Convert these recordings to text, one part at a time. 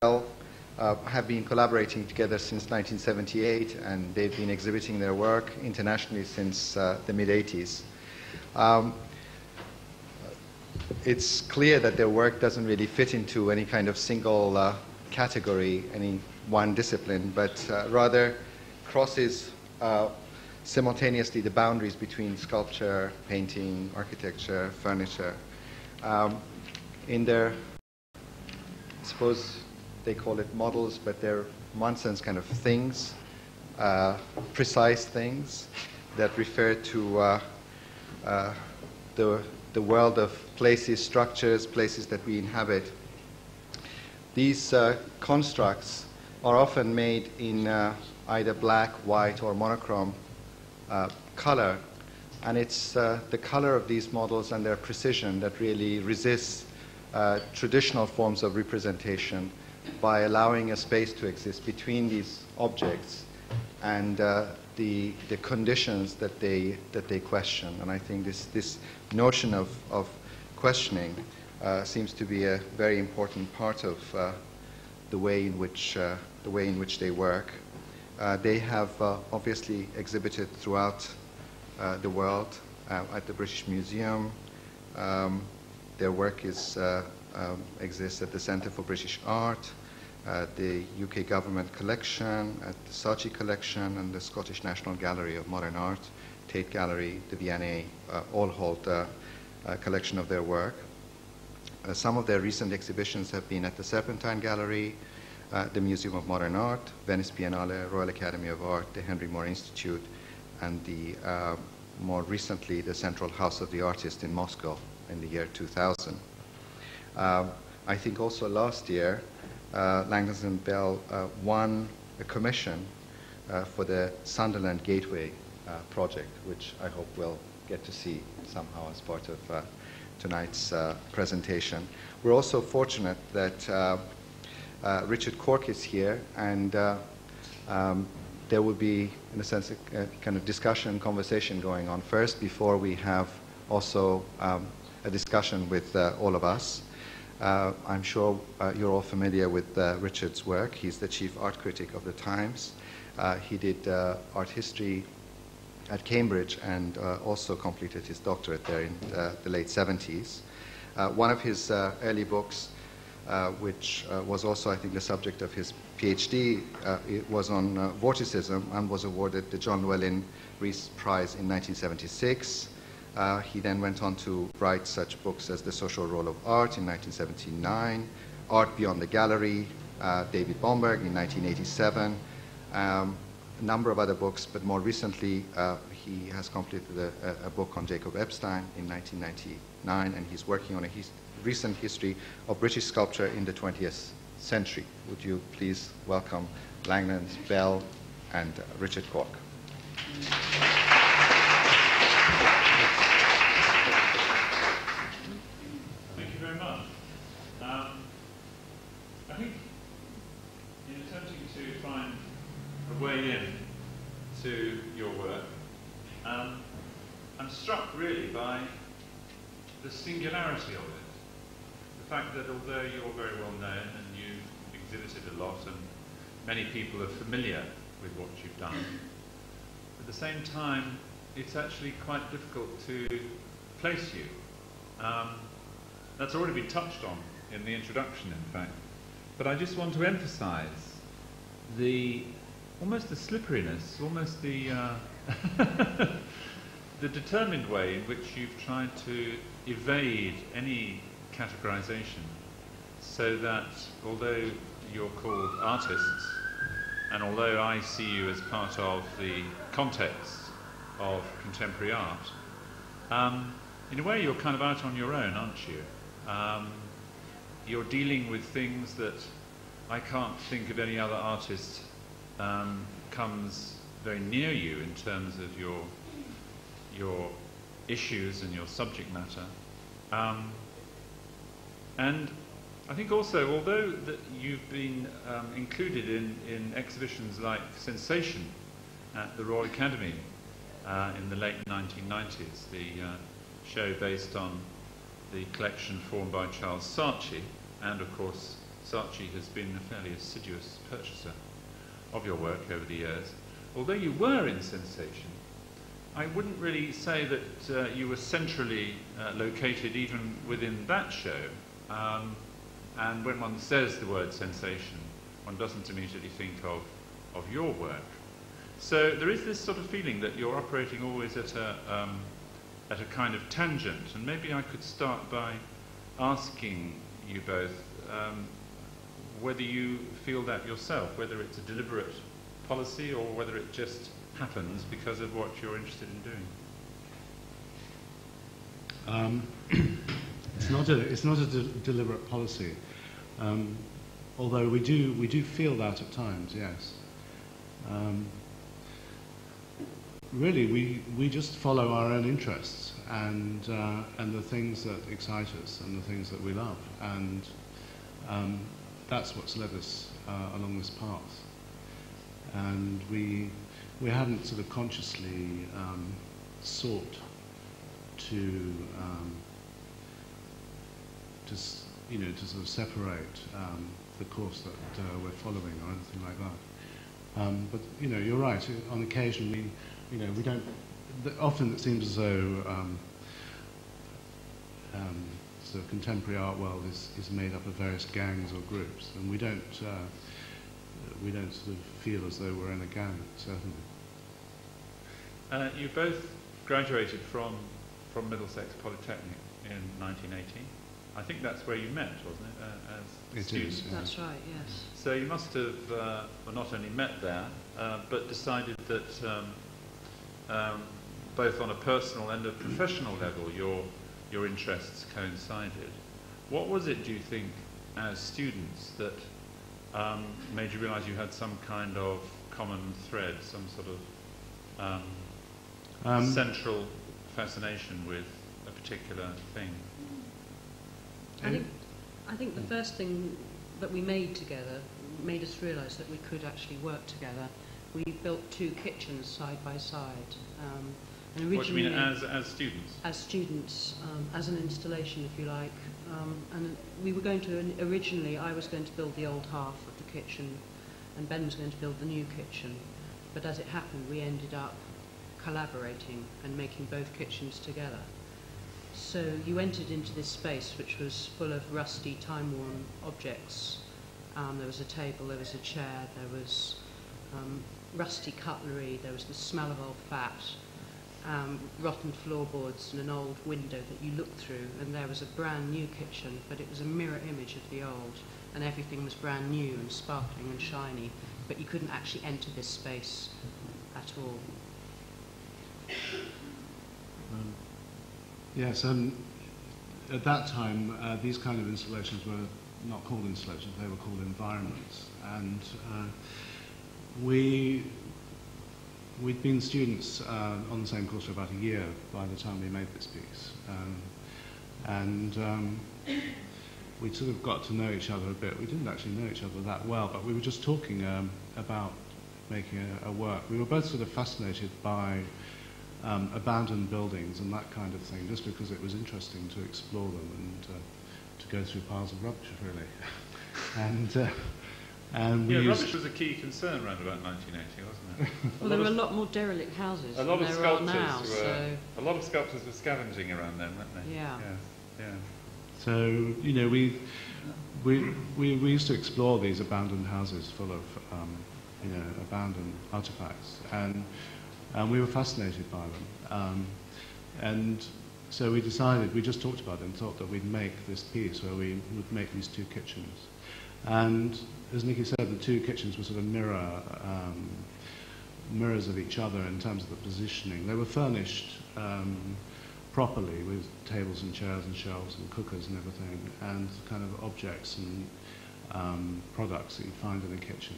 Bell uh, have been collaborating together since 1978, and they've been exhibiting their work internationally since uh, the mid 80s. Um, it's clear that their work doesn't really fit into any kind of single uh, category, any one discipline, but uh, rather crosses uh, simultaneously the boundaries between sculpture, painting, architecture, furniture. Um, in their, I suppose they call it models, but they're, in one sense, kind of things, uh, precise things that refer to uh, uh, the, the world of places, structures, places that we inhabit. These uh, constructs are often made in uh, either black, white, or monochrome uh, color. And it's the color of these models and their precision that really resists traditional forms of representation by allowing a space to exist between these objects and uh, the, the conditions that they, that they question. And I think this, this notion of, of questioning uh, seems to be a very important part of uh, the, way in which, uh, the way in which they work. Uh, they have uh, obviously exhibited throughout the world at the British Museum. Um, their work is, um, exists at the Centre for British Art, at the UK Government Collection, at the Saatchi Collection, and the Scottish National Gallery of Modern Art, Tate Gallery, the V&A, uh, all hold uh, a collection of their work. Uh, some of their recent exhibitions have been at the Serpentine Gallery, uh, the Museum of Modern Art, Venice Biennale, Royal Academy of Art, the Henry Moore Institute, and the, uh, more recently the Central House of the Artist in Moscow in the year 2000. Um, I think also last year, uh, Bell uh, won a commission uh, for the Sunderland Gateway uh, project, which I hope we'll get to see somehow as part of uh, tonight's uh, presentation. We're also fortunate that Richard Cork is here, and um, there will be, in a sense, a, kind of discussion, and conversation going on first before we have also um, a discussion with all of us. Uh, I'm sure uh, you're all familiar with uh, Richard's work. He's the chief art critic of the Times. Uh, he did uh, art history at Cambridge and uh, also completed his doctorate there in the late 70s. one of his early books, which was also, I think, the subject of his PhD, it was on vorticism and was awarded the John Llewellyn Rhys Prize in 1976. Uh, he then went on to write such books as The Social Role of Art in 1979, Art Beyond the Gallery, uh, David Bomberg in 1987, um, a number of other books, but more recently uh, he has completed a, a, book on Jacob Epstein in 1999, and he's working on a his recent history of British sculpture in the 20th century. Would you please welcome Langlands Bell and Richard Cork. way in to your work, um, I'm struck really by the singularity of it. The fact that although you're very well known and you've exhibited a lot and many people are familiar with what you've done, at the same time it's actually quite difficult to place you. Um, that's already been touched on in the introduction, in fact. But I just want to emphasize the almost the slipperiness, almost the uh, the determined way in which you've tried to evade any categorization, so that although you're called artists, and although I see you as part of the context of contemporary art, um, in a way you're kind of out on your own, aren't you? Um, you're dealing with things that I can't think of any other artist um, comes very near you in terms of your your issues and your subject matter. Um, and I think also, although you've been um, included in, in exhibitions like Sensation at the Royal Academy uh, in the late 1990s, the uh, show based on the collection formed by Charles Saatchi and, of course, Saatchi has been a fairly assiduous purchaser of your work over the years. Although you were in Sensation, I wouldn't really say that uh, you were centrally uh, located even within that show. Um, and when one says the word sensation, one doesn't immediately think of, of your work. So there is this sort of feeling that you're operating always at a, um, at a kind of tangent. And maybe I could start by asking you both um, whether you feel that yourself, whether it's a deliberate policy or whether it just happens because of what you're interested in doing. Um, it's not a, it's not a de- deliberate policy, um, although we do, we do feel that at times, yes. Um, really, we, we just follow our own interests and, uh, and the things that excite us and the things that we love. And um, that's what's led us uh, along this path. And we, we haven't sort of consciously um, sought to, um, to, you know, to sort of separate um, the course that uh, we're following or anything like that. Um, but you know, you're right. On occasion, we, you know, we don't. Often it seems as though um, um, the contemporary art world is, is made up of various gangs or groups, and we don't. Uh, we don't sort of feel as though we're in a gang, certainly. Uh, you both graduated from, from Middlesex Polytechnic in 1980. I think that's where you met, wasn't it, uh, as It is, students? yeah. That's right, yes. So you must have uh, well, not only met there, uh, but decided that um, um, both on a personal and a professional level, your your interests coincided. What was it, do you think, as students, that um, made you realise you had some kind of common thread, some sort of um, Um, central fascination with a particular thing? I think, I think the first thing that we made together made us realise that we could actually work together. We built two kitchens side by side. Um, and What do you mean, as, as students? as students, um, as an installation, if you like. Um, and we were going to, originally, I was going to build the old half of the kitchen, and Ben was going to build the new kitchen. But as it happened, we ended up collaborating and making both kitchens together. So you entered into this space which was full of rusty, time-worn objects. Um, there was a table, there was a chair, there was um, rusty cutlery, there was the smell of old fat, um, rotten floorboards and an old window that you looked through, and there was a brand new kitchen, but it was a mirror image of the old, and everything was brand new and sparkling and shiny, but you couldn't actually enter this space at all. Um, yes, and at that time, uh, these kind of installations were not called installations, they were called environments. And uh, we, we'd been students uh, on the same course for about a year by the time we made this piece. Um, and um, we sort of got to know each other a bit. We didn't actually know each other that well, but we were just talking um, about making a, a work. We were both sort of fascinated by um, abandoned buildings and that kind of thing, just because it was interesting to explore them and uh, to go through piles of rubbish, really. and uh, and we Yeah, used, rubbish was a key concern around about 1980, wasn't it? Well, there were a lot more derelict houses A lot than of there are sculptors now, were so a lot of sculptors were scavenging around then, weren't they? Yeah. Yes, yeah. So, you know, we, we, we, we used to explore these abandoned houses full of, um, you know, abandoned artifacts. And, and we were fascinated by them. Um, and so we decided, we just talked about it and thought that we'd make this piece where we would make these two kitchens. And as Nikki said, the two kitchens were sort of mirror, um, mirrors of each other in terms of the positioning. They were furnished um, properly with tables and chairs and shelves and cookers and everything, and kind of objects and um, products that you find in a kitchen.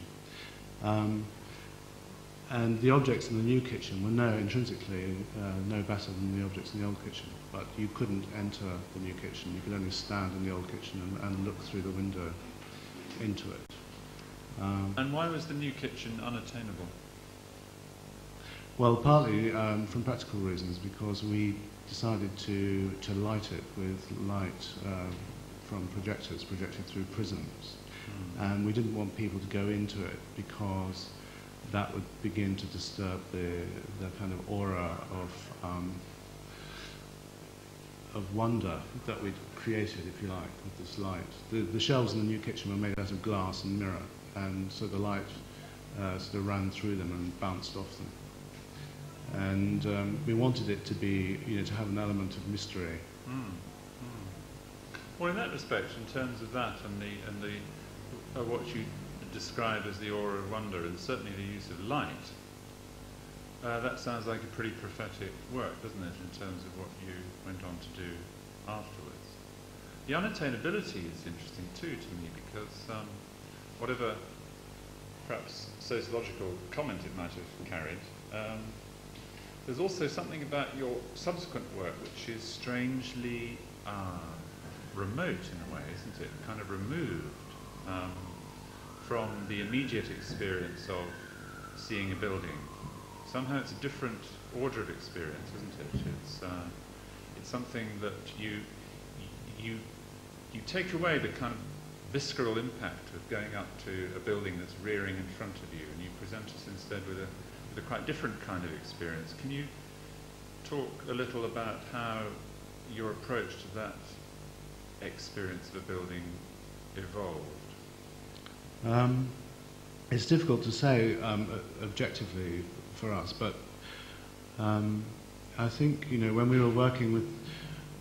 And the objects in the new kitchen were no intrinsically uh, no better than the objects in the old kitchen, but you couldn't enter the new kitchen. You could only stand in the old kitchen and, and look through the window into it. Um, And why was the new kitchen unattainable? Well, partly um, from practical reasons, because we decided to, to light it with light uh, from projectors projected through prisms. And we didn't want people to go into it because that would begin to disturb the, the kind of aura of, um, of wonder that we'd created, if you like, with this light. The, the shelves in the new kitchen were made out of glass and mirror, and so the light uh, sort of ran through them and bounced off them. And um, we wanted it to be, you know, to have an element of mystery. Mm. Mm. Well, in that respect, in terms of that and the and the uh, what you describe as the aura of wonder, and certainly the use of light, uh, that sounds like a pretty prophetic work, doesn't it, in terms of what you went on to do afterwards? The unattainability is interesting too to me because um, whatever perhaps sociological comment it might have carried. Um, there's also something about your subsequent work which is strangely uh, remote in a way, isn't it? Kind of removed um, from the immediate experience of seeing a building. Somehow it's a different order of experience, isn't it? It's, uh, it's something that you, you, you take away the kind of visceral impact of going up to a building that's rearing in front of you, and you present us instead with a, with a quite different kind of experience. Can you talk a little about how your approach to that experience of a building evolved? Um, it's difficult to say um, objectively for us, but um, I think you know when we were working with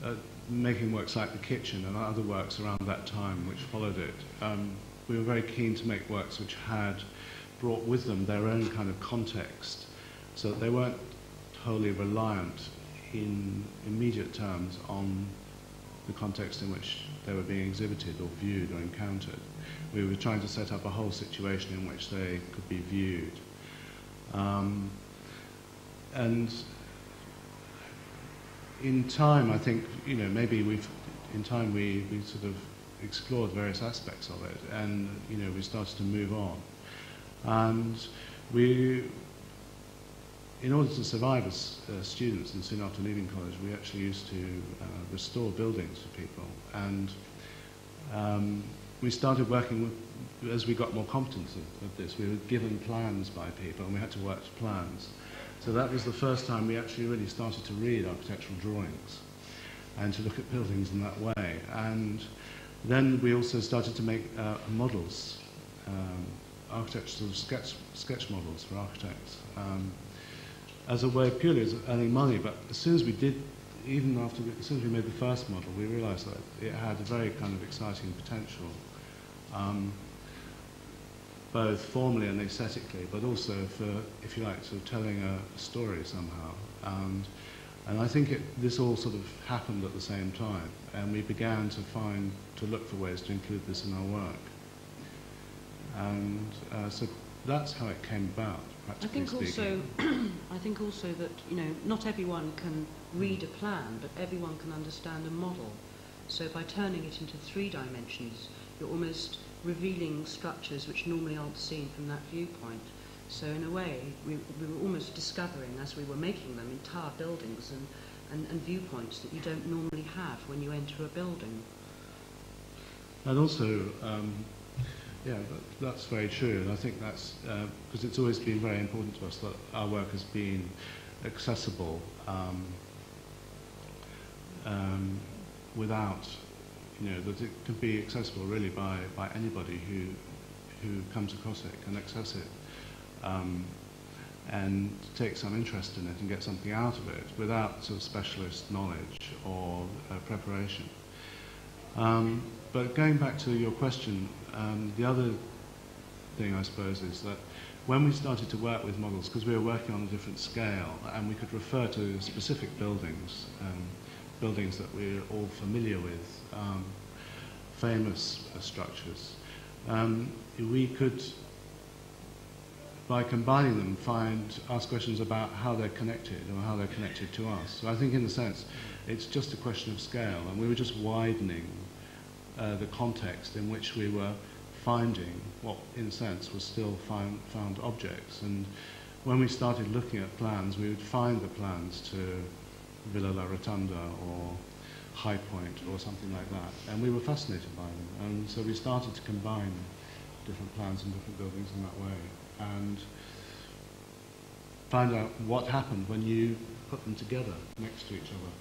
uh, making works like the kitchen and other works around that time which followed it, um, we were very keen to make works which had brought with them their own kind of context, so that they weren't wholly reliant in immediate terms on the context in which they were being exhibited or viewed or encountered. We were trying to set up a whole situation in which they could be viewed. Um, and in time, I think, you know, maybe we've, in time we, we sort of explored various aspects of it and, you know, we started to move on. And we, in order to survive as uh, students and soon after leaving college, we actually used to uh, restore buildings for people. And um, we started working with, as we got more competence of, of this, we were given plans by people and we had to work to plans. So that was the first time we actually really started to read architectural drawings and to look at buildings in that way. And then we also started to make uh, models, um, architectural sketch, sketch models for architects, um, as a way purely of earning money. But as soon as we did, even after, we, as soon as we made the first model, we realized that it had a very kind of exciting potential. Um, both formally and aesthetically, but also for, if you like, sort of telling a story somehow. And, and I think it, this all sort of happened at the same time, and we began to find, to look for ways to include this in our work. And uh, so that's how it came about, I think speaking. also, I think also that you know not everyone can read a plan, but everyone can understand a model. So by turning it into three dimensions, you're almost revealing structures which normally aren't seen from that viewpoint. So in a way, we, we were almost discovering, as we were making them, entire buildings and, and, and viewpoints that you don't normally have when you enter a building. And also, um, yeah, that, that's very true. And I think that's because uh, it's always been very important to us that our work has been accessible um, um, without you know, that it can be accessible really by, by anybody who, who comes across it, can access it, um, and take some interest in it and get something out of it without sort of specialist knowledge or uh, preparation. Um, but going back to your question, um, the other thing I suppose is that when we started to work with models, because we were working on a different scale, and we could refer to specific buildings, um, buildings that we're all familiar with, um, famous uh, structures, um, we could, by combining them, find ask questions about how they're connected or how they're connected to us. So I think, in a sense, it's just a question of scale, and we were just widening uh, the context in which we were finding what, in a sense, was still find, found objects. And when we started looking at plans, we would find the plans to Villa La Rotonda or High Point or something like that. And we were fascinated by them. And so we started to combine different plans and different buildings in that way, and find out what happened when you put them together next to each other.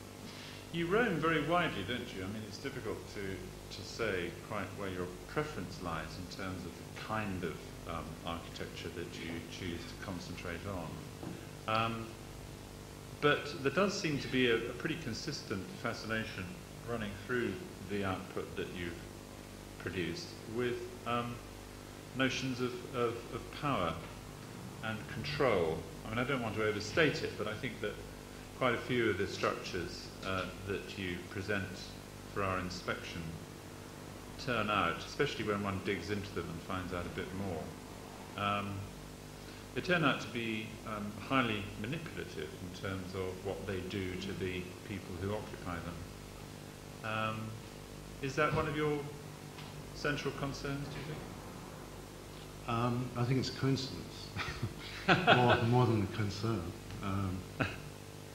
You roam very widely, don't you? I mean, it's difficult to, to say quite where your preference lies in terms of the kind of um, architecture that you choose to concentrate on. Um, but there does seem to be a, a pretty consistent fascination running through the output that you've produced with um, notions of, of, of power and control. I mean, I don't want to overstate it, but I think that quite a few of the structures uh, that you present for our inspection turn out, especially when one digs into them and finds out a bit more, um, they turn out to be um, highly manipulative in terms of what they do to the people who occupy them. Um, is that one of your central concerns, do you think? Um, I think it's a coincidence, more, more than a concern. Um,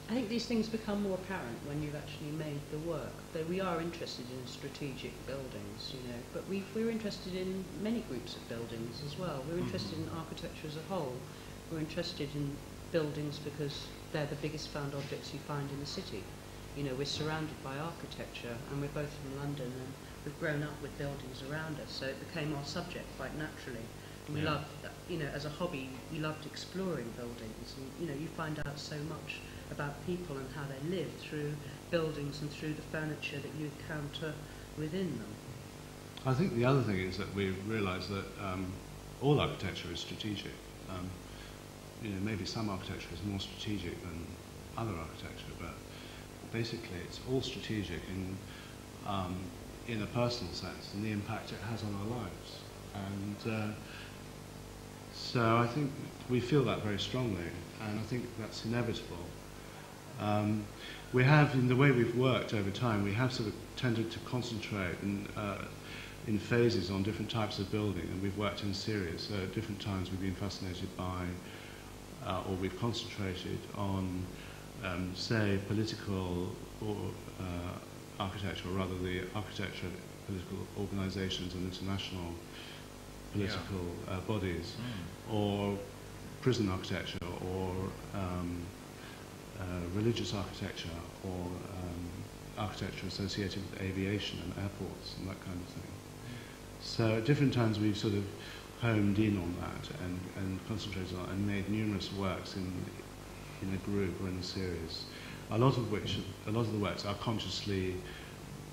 I think these things become more apparent when you've actually made the work. Though we are interested in strategic buildings, you know, but we, we're interested in many groups of buildings as well. We're interested in architecture as a whole. We're interested in buildings because they're the biggest found objects you find in the city. You know, we're surrounded by architecture, and we're both from London, and we've grown up with buildings around us, so it became our subject quite naturally. And we Yeah. loved, you know, as a hobby, we loved exploring buildings, and you know, you find out so much about people and how they live through buildings and through the furniture that you encounter within them. I think the other thing is that we realise that um, all architecture is strategic. Um, you know, maybe some architecture is more strategic than other architecture, but basically it's all strategic in, um, in a personal sense and the impact it has on our lives. And uh, so I think we feel that very strongly, and I think that's inevitable. Um, we have, in the way we've worked over time, we have sort of tended to concentrate in, uh, in phases on different types of building, and we've worked in series. So at different times we've been fascinated by, uh, or we've concentrated on, um, say, political or uh, architecture, or rather the architecture of political organisations and international political uh, bodies, or prison architecture, or um, uh, religious architecture, or um, architecture associated with aviation and airports and that kind of thing. So at different times we've sort of honed in on that and, and concentrated on it and made numerous works in, in a group or in a series, a lot of which, a lot of the works are consciously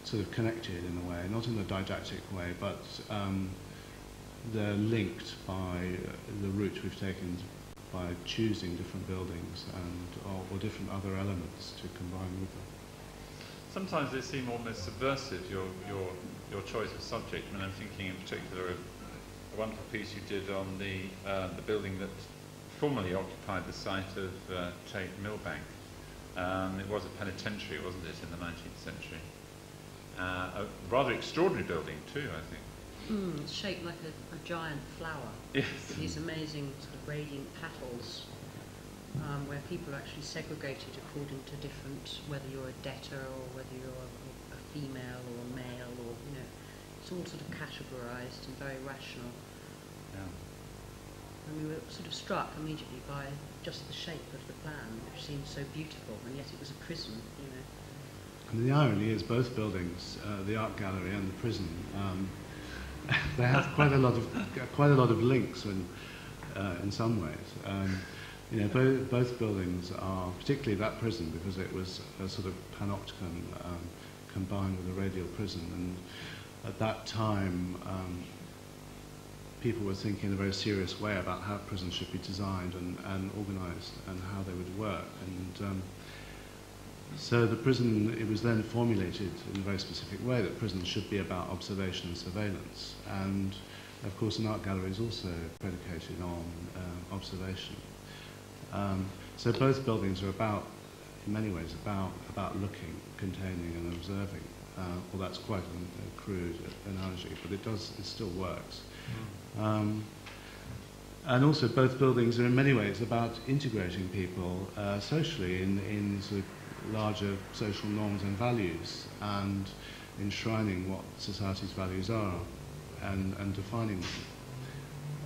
sort of connected in a way, not in a didactic way, but um, they're linked by the route we've taken by choosing different buildings and or, or different other elements to combine with them. Sometimes they seem almost subversive, your, your, your choice of subject. I'm thinking in particular of a wonderful piece you did on the, uh, the building that formerly occupied the site of uh, Tate Millbank. Um, it was a penitentiary, wasn't it, in the 19th century? Uh, a rather extraordinary building too, I think. Mm, it's shaped like a, a giant flower. Yes. with these amazing sort of radiant petals um, where people are actually segregated according to different, whether you're a debtor or whether you're a, a female or a male or, you know, it's all sort of categorized and very rational. Yeah. And we were sort of struck immediately by just the shape of the plan, which seemed so beautiful, and yet it was a prison, you know. And the irony is both buildings, uh, the art gallery and the prison, um, they have quite a lot of quite a lot of links in, uh, in some ways. Um, you know, both, both buildings are, particularly that prison, because it was a sort of panopticon um, combined with a radial prison, and at that time, um, people were thinking in a very serious way about how prisons should be designed and, and organised and how they would work. And um, so the prison, it was then formulated in a very specific way that prisons should be about observation and surveillance. And of course, an art gallery is also predicated on uh, observation. Um, so both buildings are about, in many ways, about, about looking, containing and observing. Uh, well, that's quite an, a crude analogy, but it does, it still works. Um, and also both buildings are in many ways about integrating people uh, socially in, in sort of larger social norms and values and enshrining what society's values are and, and defining them.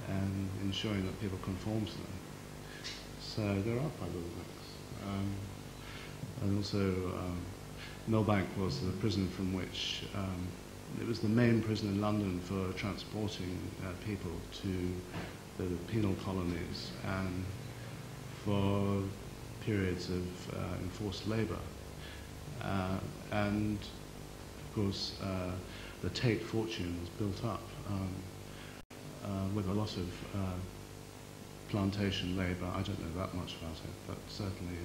and ensuring that people conform to them. So there are quite a lot of links. Um, and also, um, Millbank was the prison from which um, it was the main prison in London for transporting uh, people to the penal colonies and for periods of uh, enforced labour. Uh, and of course, uh, the Tate fortune was built up um, uh, with a lot of uh, plantation labour. I don't know that much about it, but certainly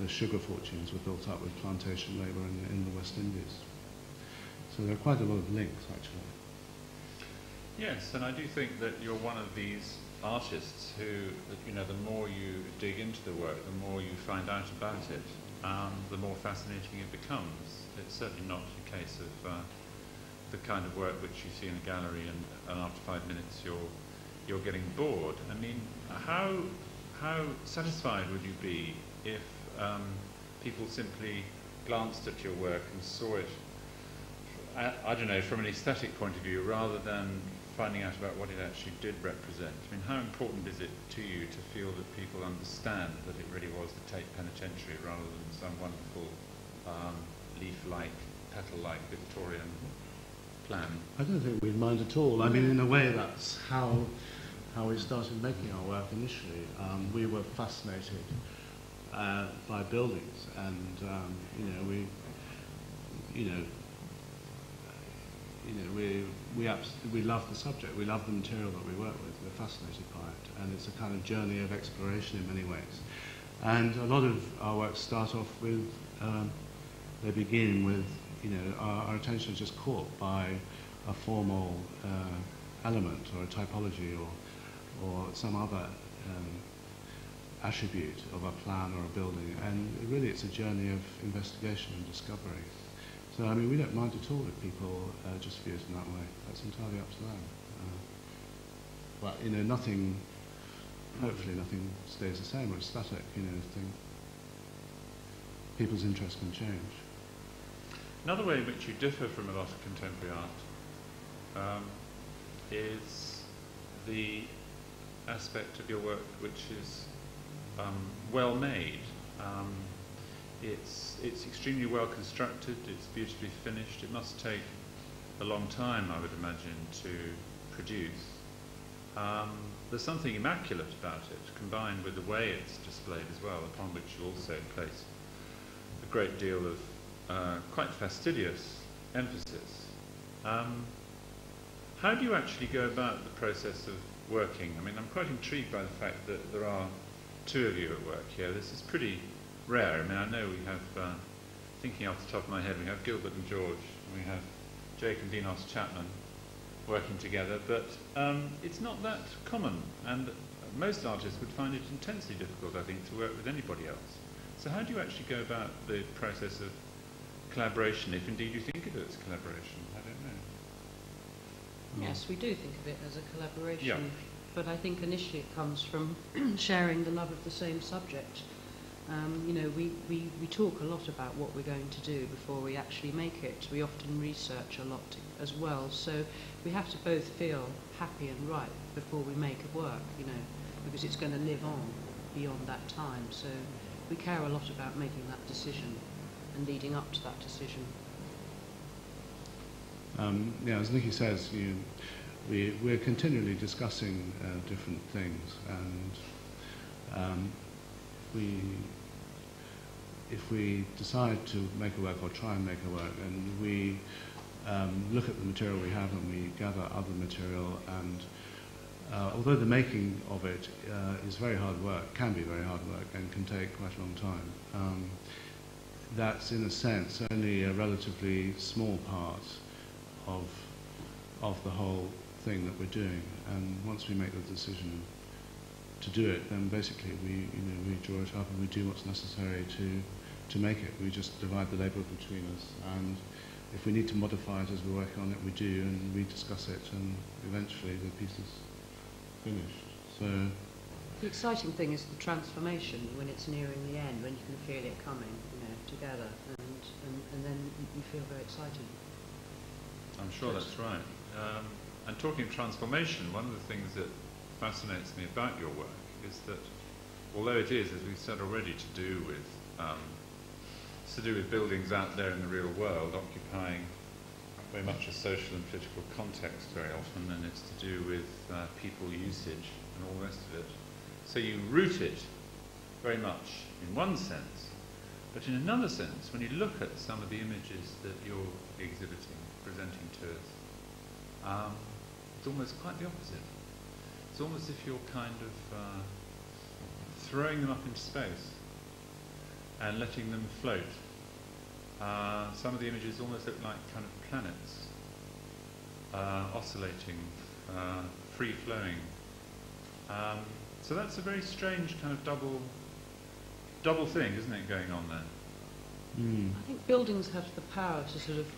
the sugar fortunes were built up with plantation labour in, in the West Indies. So there are quite a lot of links, actually. Yes, and I do think that you're one of these artists who, you know, the more you dig into the work, the more you find out about it, um, the more fascinating it becomes. It's certainly not a case of uh, the kind of work which you see in a gallery and, and after five minutes you're, you're getting bored. I mean, how, how satisfied would you be if um, people simply glanced at your work and saw it, I, I don't know, from an aesthetic point of view, rather than finding out about what it actually did represent. I mean, how important is it to you to feel that people understand that it really was the Tate Penitentiary rather than some wonderful um, leaf-like, petal-like Victorian plan? I don't think we'd mind at all. I mean, in a way, that's how how we started making our work initially. Um, we were fascinated uh, by buildings, and um, you know, we, you know, you know, we we we love the subject. We love the material that we work with. We're fascinated by it, and it's a kind of journey of exploration in many ways. And a lot of our works start off with um, they begin with you know our, our attention is just caught by a formal uh, element or a typology or or some other attribute of a plan or a building, and really it's a journey of investigation and discovery. So, I mean, we don't mind at all if people uh, just view it in that way. That's entirely up to them. Uh, but, you know, nothing, hopefully nothing stays the same or static, you know, thing. People's interests can change. Another way in which you differ from a lot of contemporary art um, is the aspect of your work which is um, well made. Um, it's, it's extremely well constructed, it's beautifully finished. It must take a long time, I would imagine, to produce. Um, there's something immaculate about it, combined with the way it's displayed as well, upon which you also place a great deal of uh, quite fastidious emphasis. Um, how do you actually go about the process of working? I mean, I'm quite intrigued by the fact that there are two of you at work here. This is pretty rare. I mean, I know we have, uh, thinking off the top of my head, we have Gilbert and George, and we have Jake and Dinos Chapman working together, but um, it's not that common, and most artists would find it intensely difficult, I think, to work with anybody else. So how do you actually go about the process of collaboration, if indeed you think of it as collaboration? I don't know. Yes, we do think of it as a collaboration. Yeah. But I think initially it comes from sharing the love of the same subject. Um, you know, we, we, we talk a lot about what we're going to do before we actually make it. We often research a lot as well. So we have to both feel happy and right before we make a work, you know, because it's going to live on beyond that time. So we care a lot about making that decision and leading up to that decision. Um, yeah, as Nikki says, you, we, we're continually discussing uh, different things, and um, we, if we decide to make a work or try and make a work, and we um, look at the material we have and we gather other material, and uh, although the making of it uh, is very hard work, can be very hard work, and can take quite a long time. Um, that's in a sense only a relatively small part of of the whole thing that we're doing. And once we make the decision to do it, then basically we you know we draw it up and we do what's necessary to to make it. We just divide the labour between us, and if we need to modify it as we're working on it, we do, and we discuss it, and eventually the piece is finished. So. The exciting thing is the transformation when it's nearing the end, when you can feel it coming, you know, together, and, and, and then you feel very excited. I'm sure that's right. Um, and talking of transformation, one of the things that fascinates me about your work is that although it is, as we've said already, to do with um, to do with buildings out there in the real world, occupying very much a social and political context very often, and it's to do with uh, people usage and all the rest of it. So you root it very much in one sense, but in another sense, when you look at some of the images that you're exhibiting, presenting to us, um, it's almost quite the opposite. It's almost as if you're kind of uh, throwing them up into space and letting them float. Uh, some of the images almost look like kind of planets uh, oscillating, uh, free flowing. Um, so that's a very strange kind of double, double thing, isn't it, going on there? Mm. I think buildings have the power to sort of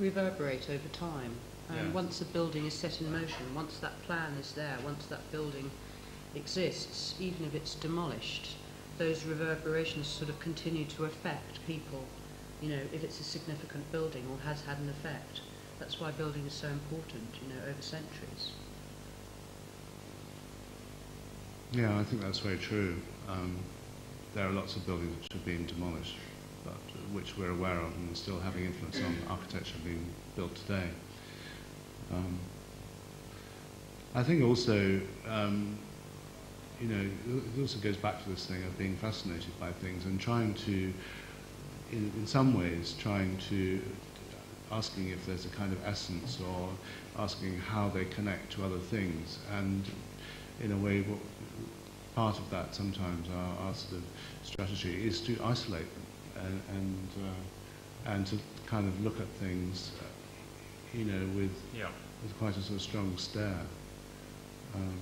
reverberate over time. And Yes. once a building is set in motion, once that plan is there, once that building exists, even if it's demolished, those reverberations sort of continue to affect people. You know, if it's a significant building or has had an effect. That's why building is so important, you know, over centuries. Yeah, I think that's very true. Um, there are lots of buildings which have been demolished, but uh, which we're aware of and still having influence on architecture being built today. Um, I think also, um, you know, it also goes back to this thing of being fascinated by things and trying to, in, in some ways, trying to, asking if there's a kind of essence or asking how they connect to other things. And in a way, what, part of that sometimes our, our sort of strategy is to isolate them and, and, uh, and to kind of look at things, you know, with Yeah. with quite a sort of strong stare. Um,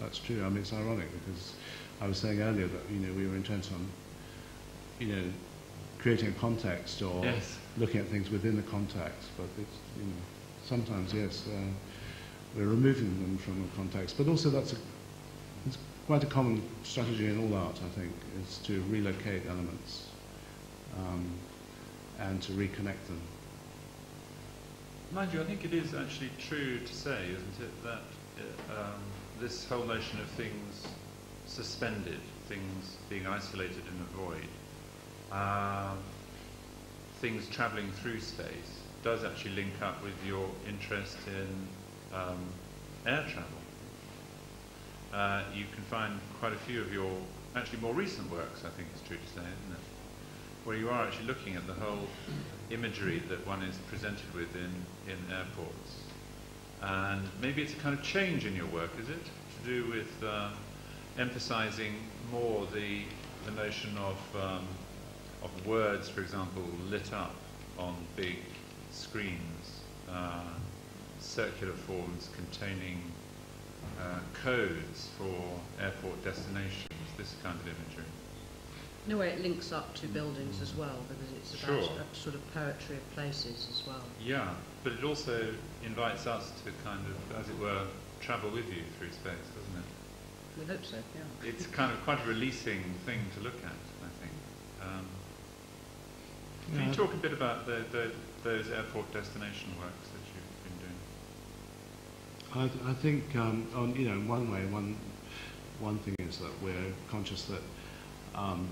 that's true. I mean, it's ironic because I was saying earlier that you know we were intent on, you know, creating a context or Yes. looking at things within the context, but it's you know sometimes yes uh, we're removing them from the context, but also that's a it's quite a common strategy in all art, I think, is to relocate elements um, and to reconnect them. Mind you, I think it is actually true to say, isn't it, that uh, um, this whole notion of things suspended, things being isolated in a void, uh, things travelling through space, does actually link up with your interest in um, air travel. Uh, you can find quite a few of your, actually more recent works, I think it's true to say, isn't it? Where you are actually looking at the whole imagery that one is presented with in, in airports. And maybe it's a kind of change in your work, is it? To do with uh, emphasizing more the, the notion of, um, of words, for example, lit up on big screens, uh, circular forms containing uh, codes for airport destinations, this kind of imagery. In a way, it links up to buildings as well because it's about Sure. a sort of poetry of places as well. Yeah, but it also invites us to kind of, as it were, travel with you through space, doesn't it? We hope so, yeah. It's kind of quite a releasing thing to look at, I think. Um, can Yeah. you talk a bit about the, the, those airport destination works that you've been doing? I, I think, um, on, you know, in one way, one, one thing is that we're conscious that um,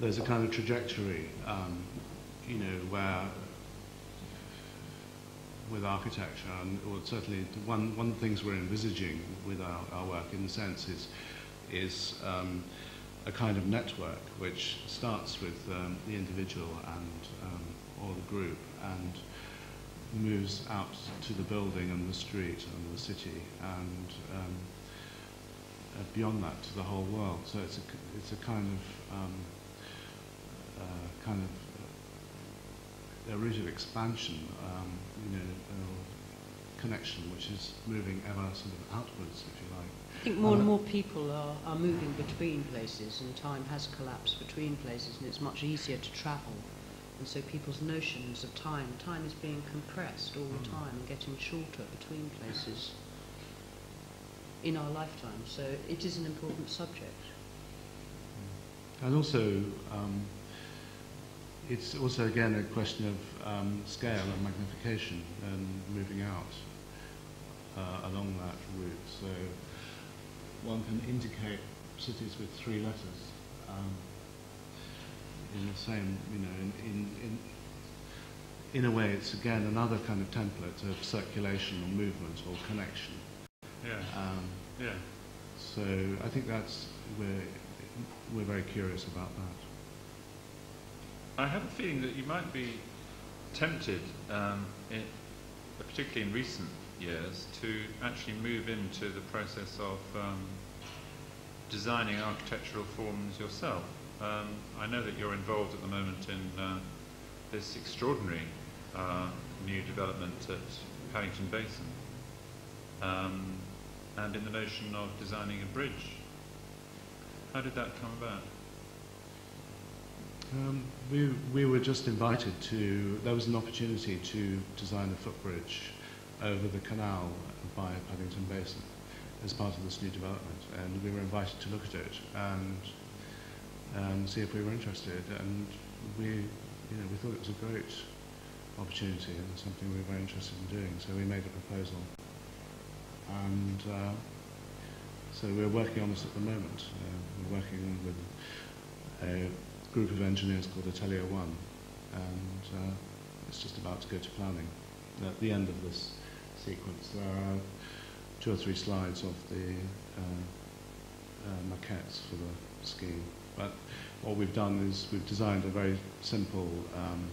there's a kind of trajectory, um, you know, where with architecture, and or certainly one, one of the things we're envisaging with our, our work, in a sense, is, is um, a kind of network which starts with um, the individual and um, or the group and moves out to the building and the street and the city and um, uh, beyond that to the whole world. So it's a, it's a kind of um, kind of uh, a route of expansion, um, you know, uh, connection which is moving ever sort of outwards, if you like. I think more and more people are, are moving between places and time has collapsed between places and it's much easier to travel. And so people's notions of time, time is being compressed all the time and getting shorter between places in our lifetime. So it is an important subject. And also, um, it's also again a question of um, scale and magnification and moving out. uh, along that route. So one can indicate cities with three letters um, in the same, you know, in, in, in, in a way it's again another kind of template of circulation or movement or connection. Yeah. Um, Yeah. so I think that's, we're, we're very curious about that. I have a feeling that you might be tempted, um, in, particularly in recent years, to actually move into the process of um, designing architectural forms yourself. Um, I know that you're involved at the moment in uh, this extraordinary uh, new development at Paddington Basin, um, and in the notion of designing a bridge. How did that come about? Um, we, we were just invited to, there was an opportunity to design a footbridge over the canal by Paddington Basin as part of this new development. And we were invited to look at it and um, see if we were interested. And we, you know, we thought it was a great opportunity and something we were very interested in doing. So we made a proposal. And uh, so we're working on this at the moment. Uh, we're working with a group of engineers called Atelier One, and uh, it's just about to go to planning. At the end of this sequence, there are two or three slides of the uh, uh, maquettes for the scheme. But what we've done is we've designed a very simple um,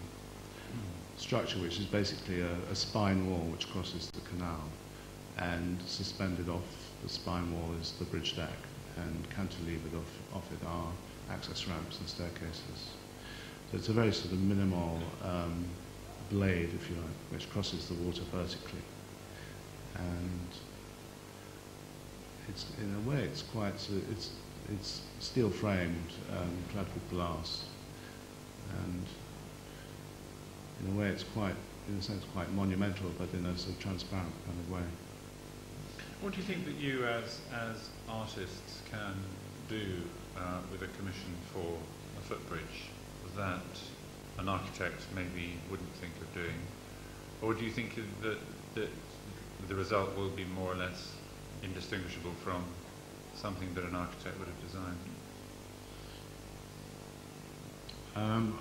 structure, which is basically a, a spine wall which crosses the canal, and suspended off the spine wall is the bridge deck, and cantilevered off, off it are access ramps and staircases. So it's a very sort of minimal um, blade, if you like, which crosses the water vertically. And it's, in a way, it's quite, it's, it's steel framed, um, clad with glass. And in a way, it's quite, in a sense, quite monumental, but in a sort of transparent kind of way. What do you think that you as, as artists can do uh, with a commission for a footbridge that an architect maybe wouldn't think of doing? Or do you think that, that the result will be more or less indistinguishable from something that an architect would have designed? Um,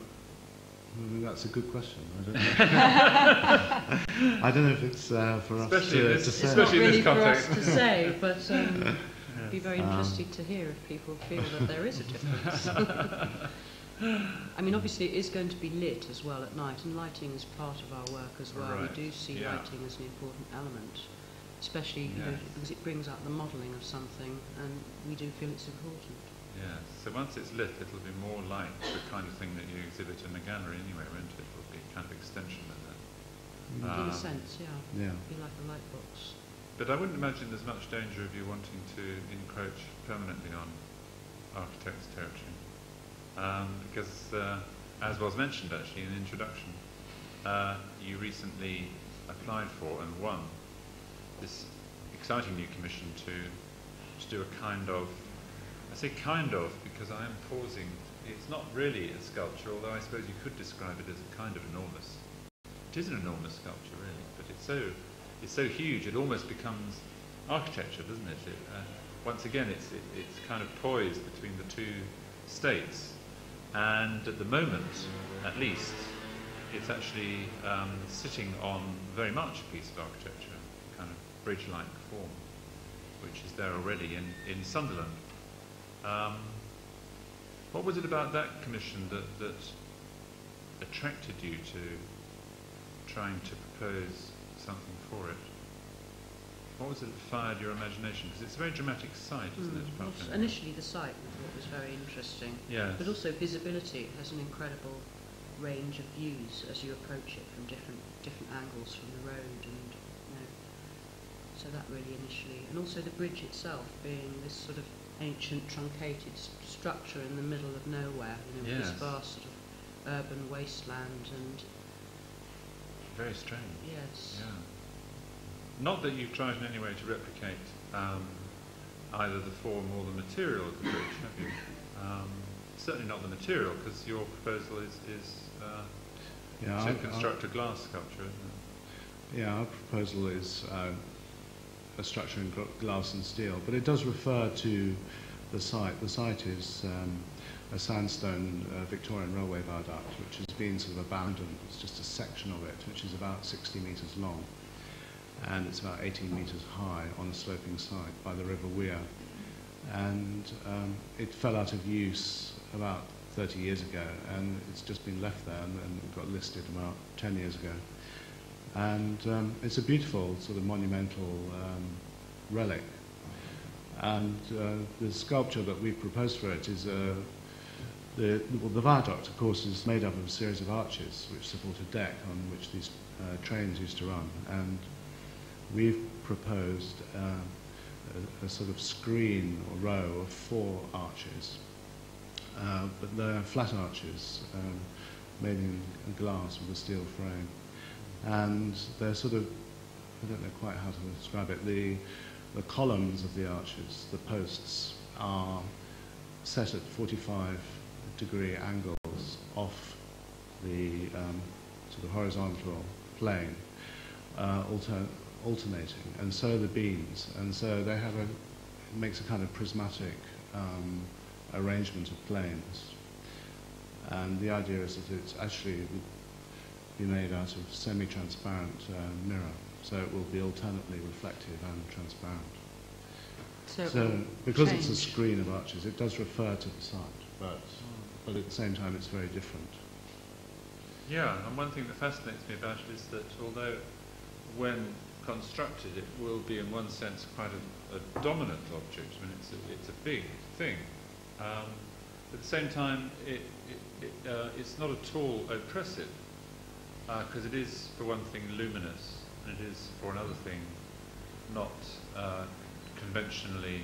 well, that's a good question. I don't know. I don't know if it's uh, for Especially in us to, this- to It's say. not Especially in really this for us to say, but um, it'd be very Um, interesting to hear if people feel that there is a difference. I mean, obviously, it is going to be lit as well at night, and lighting is part of our work as well. Right, We do see yeah. lighting as an important element, especially you know, because it brings out the modelling of something, and we do feel it's important. Yeah, so once it's lit, it'll be more like the kind of thing that you exhibit in a gallery anyway, won't it? It'll be kind of extension of that. In Um, a sense, yeah, Yeah. be like a light box. But I wouldn't imagine there's much danger of you wanting to encroach permanently on architects' territory. Um, because, uh, as was mentioned actually in the introduction, uh, you recently applied for and won this exciting new commission to, to do a kind of, I say kind of because I am pausing, it's not really a sculpture, although I suppose you could describe it as a kind of enormous. It is an enormous sculpture really, but it's so it's so huge it almost becomes architecture, doesn't it? it uh, once again, it's it, it's kind of poised between the two states, and at the moment, at least, it's actually um, sitting on very much a piece of architecture, kind of bridge-like form, which is there already in in Sunderland. Um, what was it about that commission that that attracted you to trying to propose something for it? What was it that fired your imagination? Because it's a very dramatic site, isn't it? Mm. Park Also- Initially, the site we thought was very interesting, Yes. but also visibility It has an incredible range of views as you approach it from different different angles from the road, and you know, so that really initially, and also the bridge itself being this sort of ancient truncated s- structure in the middle of nowhere, you know, Yes. this vast sort of urban wasteland, and Very strange. yes, Yeah. Not that you've tried in any way to replicate um, either the form or the material of the bridge, have you? Um, certainly not the material, because your proposal is, is uh, Yeah, to our- construct a glass sculpture, isn't it? yeah, our proposal is uh, a structure in gl- glass and steel, but it does refer to the site. The site is um, a sandstone uh, Victorian railway viaduct, which has been sort of abandoned. It's just a section of it, which is about 60 metres long, and it's about 18 metres high on a sloping site by the River Wear. And um, it fell out of use about 30 years ago, and it's just been left there, and, and got listed about 10 years ago. And um, it's a beautiful sort of monumental um, relic. And uh, the sculpture that we've proposed for it is uh, the, well, the viaduct, of course, is made up of a series of arches which support a deck on which these uh, trains used to run. And we've proposed uh, a, a sort of screen or row of four arches, uh, but they're flat arches um, made in glass with a steel frame. And they're sort of, I don't know quite how to describe it, the, the columns of the arches, the posts, are set at 45 degree angles off the um, sort of horizontal plane, uh, alter, alternating, and so are the beams, and so they have a, it makes a kind of prismatic um, arrangement of planes. And the idea is that it's actually be made out of semi-transparent uh, mirror, so it will be alternately reflective and transparent. So, So, will because it's a screen of arches, it does refer to the site, but, but at the same time it's very different. Yeah, and one thing that fascinates me about it is that although when constructed it will be in one sense quite a, a dominant object, I mean it's a, it's a big thing, um, at the same time it, it, it, uh, it's not at all oppressive because it is for one thing luminous and it is for another thing not uh, conventionally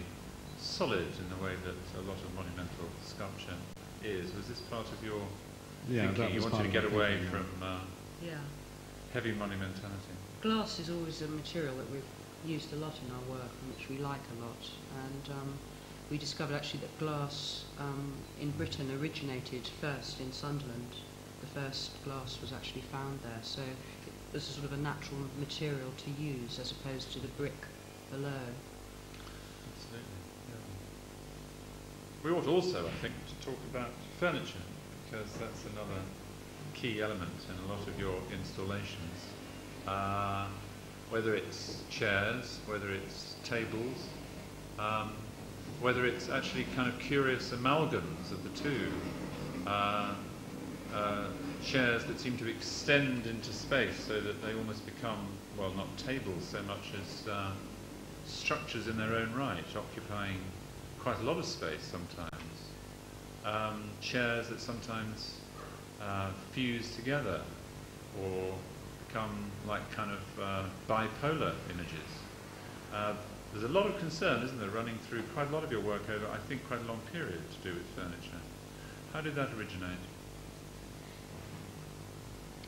solid in the way that a lot of monumental sculpture is. Was this part of your Yeah, thinking? that you wanted part to get away thinking, yeah. from uh, Yeah. Heavy monumentality. Glass is always a material that we've used a lot in our work and which we like a lot. And um, we discovered actually that glass um, in Britain originated first in Sunderland. The first glass was actually found there. So it was a sort of a natural material to use as opposed to the brick below. Absolutely. Yeah. We ought also, I think, to talk about furniture because that's another key element in a lot of your installations. Uh, whether it's chairs, whether it's tables, um, whether it's actually kind of curious amalgams of the two. Uh, uh, chairs that seem to extend into space so that they almost become, well, not tables so much as uh, structures in their own right, occupying quite a lot of space sometimes. Um, chairs that sometimes uh, fuse together or become like kind of uh, bipolar images. Uh, there's a lot of concern, isn't there, running through quite a lot of your work over, I think, quite a long period to do with furniture. How did that originate?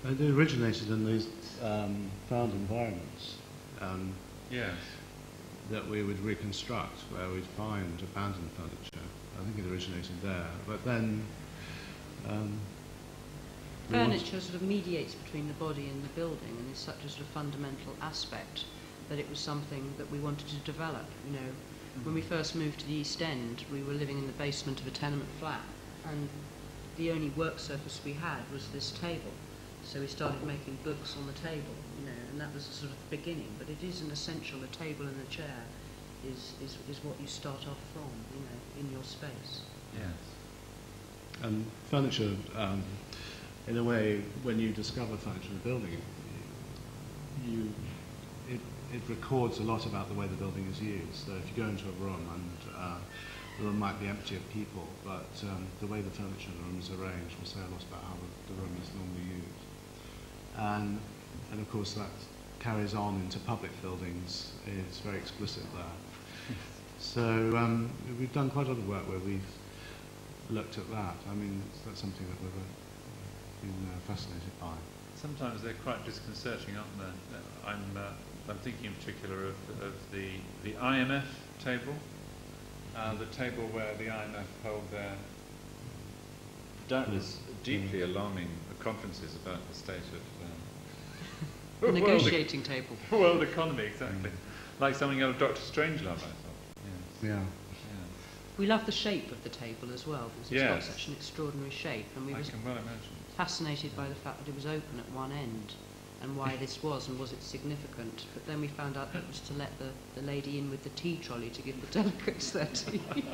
It originated in these um, found environments um, Yes. that we would reconstruct, where we'd find abandoned furniture. I think it originated there, but then um, Furniture sort of mediates between the body and the building and is such a sort of fundamental aspect that it was something that we wanted to develop. You know, when we first moved to the East End, we were living in the basement of a tenement flat and the only work surface we had was this table. So we started making books on the table, you know, and that was the sort of the beginning. But it is an essential, a table and a chair is, is, is what you start off from, you know, in your space. Yes. And furniture, um, in a way, when you discover furniture in a building, you, it, it records a lot about the way the building is used. So if you go into a room and uh, the room might be empty of people, but um, the way the furniture in the room is arranged will say a lot about how the, the room is normally used. And, and of course that carries on into public buildings. It's very explicit there. So um, we've done quite a lot of work where we've looked at that. I mean, that's something that we've uh, been uh, fascinated by. Sometimes they're quite disconcerting, aren't they? Uh, I'm, uh, I'm thinking in particular of, of the, the IMF table, uh, the table where the IMF hold their doubtless deeply alarming conferences about the state of The um, world, negotiating table. world economy, exactly. like something out of Doctor Strangelove, I thought. Yes. Yeah. Yeah. We love the shape of the table as well, because it's got such an extraordinary shape, and we I were can well imagine. Fascinated by the fact that it was open at one end, and why this was, and was it significant. But then we found out that it was to let the, the lady in with the tea trolley to give the delegates their tea.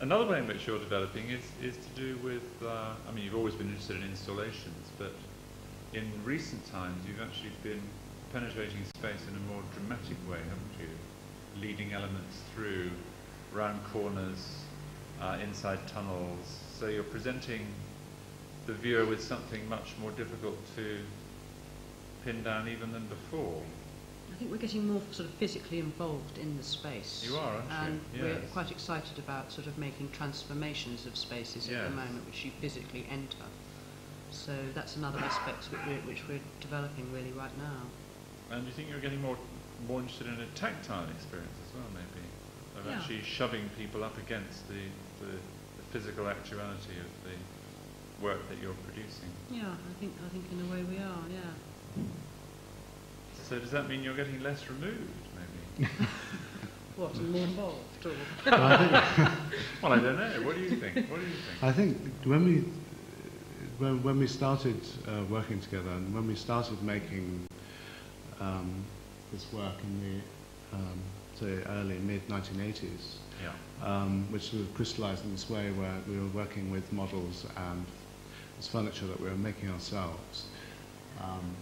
Another way in which you're developing is, is to do with, uh, I mean, you've always been interested in installations, but in recent times you've actually been penetrating space in a more dramatic way, haven't you? Leading elements through round corners, uh, inside tunnels. So you're presenting the viewer with something much more difficult to pin down even than before. I think we're getting more sort of physically involved in the space. You are, aren't you? And we're quite excited about sort of making transformations of spaces at the moment, which you physically enter. So that's another aspect which we're, which we're developing really right now. And do you think you're getting more more interested in a tactile experience as well, maybe, of Yeah. actually shoving people up against the, the, the physical actuality of the work that you're producing? Yeah, I think I think in a way we are. Yeah. So does that mean you're getting less removed, maybe? What and more involved? Or? Well, I well, I don't know. What do you think? What do you think? I think when we when, when we started uh, working together and when we started making um, this work in the um, say early mid 1980s, Yeah. um, which sort of crystallized in this way where we were working with models and this furniture that we were making ourselves. Um,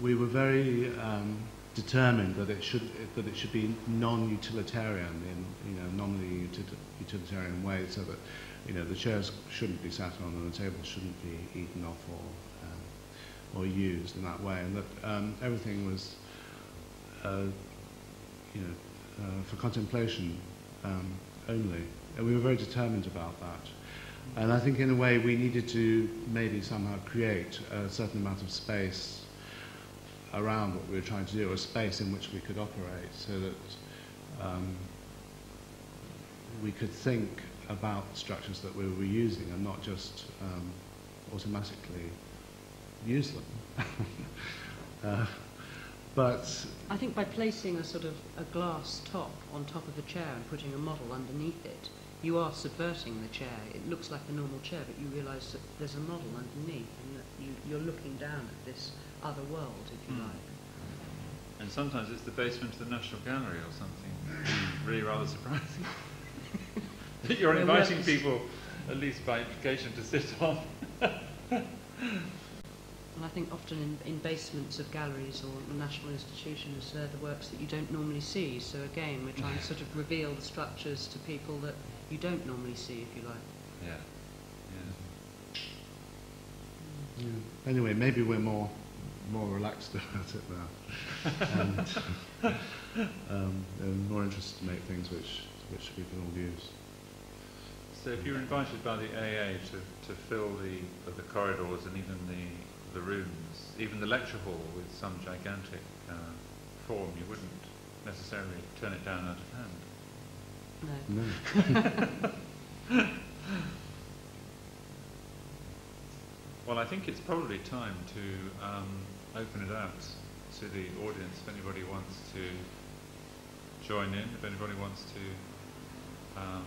we were very um, determined that it should that it should be non-utilitarian in you know non utilitarian way, so that you know the chairs shouldn't be sat on and the tables shouldn't be eaten off or um, or used in that way, and that um, everything was uh, you know uh, for contemplation um, only, and we were very determined about that. And I think in a way we needed to maybe somehow create a certain amount of space around what we were trying to do, a space in which we could operate so that um, we could think about structures that we were using and not just um, automatically use them. uh, but I think by placing a sort of a glass top on top of the chair and putting a model underneath it, you are subverting the chair. It looks like a normal chair, but you realise that there's a model underneath and that you, you're looking down at this other world, if you Hmm. like. And sometimes it's the basement of the National Gallery or something. really rather surprising. that you're inviting people, at least by implication, to sit on. And I think often in, in basements of galleries or national institutions, they're the works that you don't normally see. So again, we're trying to sort of reveal the structures to people that you don't normally see, if you like. Yeah. yeah. yeah. anyway, maybe we're more more relaxed about it now, and, um, and more interested to make things which which we can all use. So if you were invited by the AA to, to fill the, the corridors and even the, the rooms, even the lecture hall with some gigantic uh, form, you wouldn't necessarily turn it down out of hand. No. No. Well, I think it's probably time to um, open it out to the audience if anybody wants to join in, if anybody wants to um,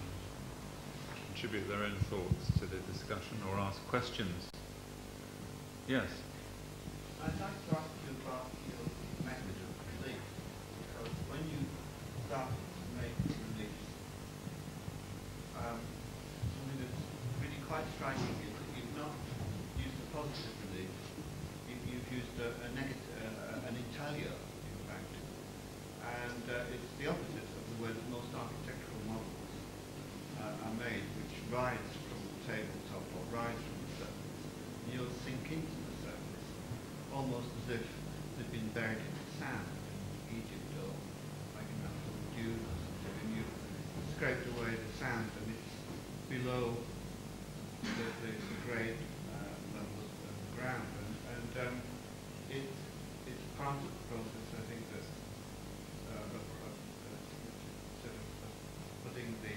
contribute their own thoughts to the discussion or ask questions. Yes. I'd like to ask you about your method of relief, because when you start to make relief, um, something that's really quite striking is that you've not used a positive relief, you, you've used a, a negative, uh, an intaglio, in fact, and uh, it's the opposite of the way that most architectural models uh, are made, which rise from the tabletop or rise from the surface. You'll sink into the surface almost as if they'd been buried in sand in Egypt or like in that sort of dune or something, and you've scraped away the sand and it's below the, the, the grade uh, level of the ground. And, and um, it, it's part of the process, I think, that uh, of, of, uh, sort of uh, putting the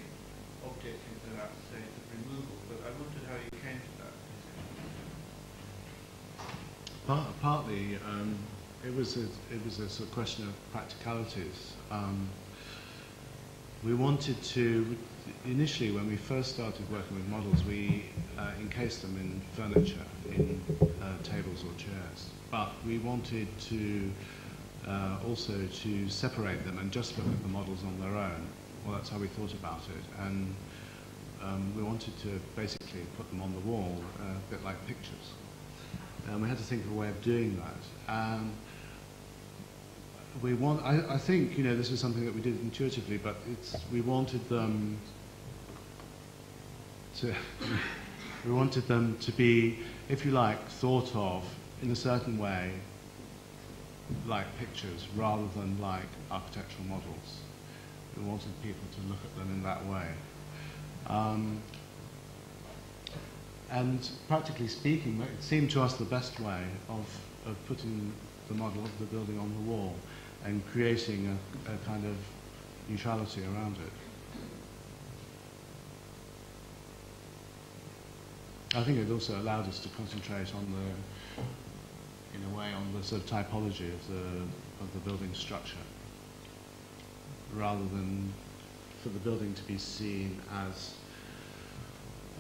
object into that state of removal. But I wondered how you came to that decision. Part, partly, um, it was a, it was a sort of question of practicalities. Um, we wanted to, initially when we first started working with models, we uh, encased them in furniture, in uh, tables or chairs. But we wanted to uh, also to separate them and just look at the models on their own. Well, that's how we thought about it. And um, we wanted to basically put them on the wall, uh, a bit like pictures. And we had to think of a way of doing that. Um, we want, I, I think, you know, this is something that we did intuitively, but we wanted them to, we wanted them to be, if you like, thought of in a certain way, like pictures, rather than like architectural models. We wanted people to look at them in that way. Um, and practically speaking, it seemed to us the best way of, of putting the model of the building on the wall and creating a, a kind of neutrality around it. I think it also allowed us to concentrate on the, in a way, on the sort of typology of the, of the building structure, rather than for the building to be seen as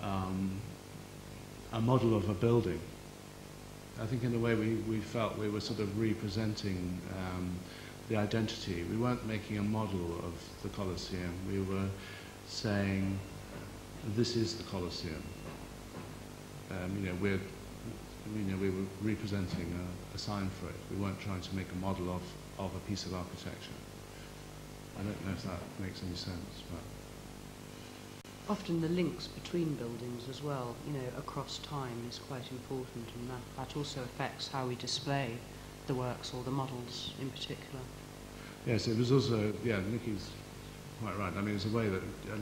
um, a model of a building. I think in a way we, we felt we were sort of representing um, the identity. We weren't making a model of the Colosseum. We were saying, this is the Colosseum. Um, you know, we're, you know, we were representing a, a sign for it. We weren't trying to make a model of, of a piece of architecture. I don't know if that makes any sense, but Often the links between buildings as well, you know, across time is quite important and that, that also affects how we display the works or the models in particular. Yes, it was also, yeah, Nikki's quite right. I mean, it's a way that uh,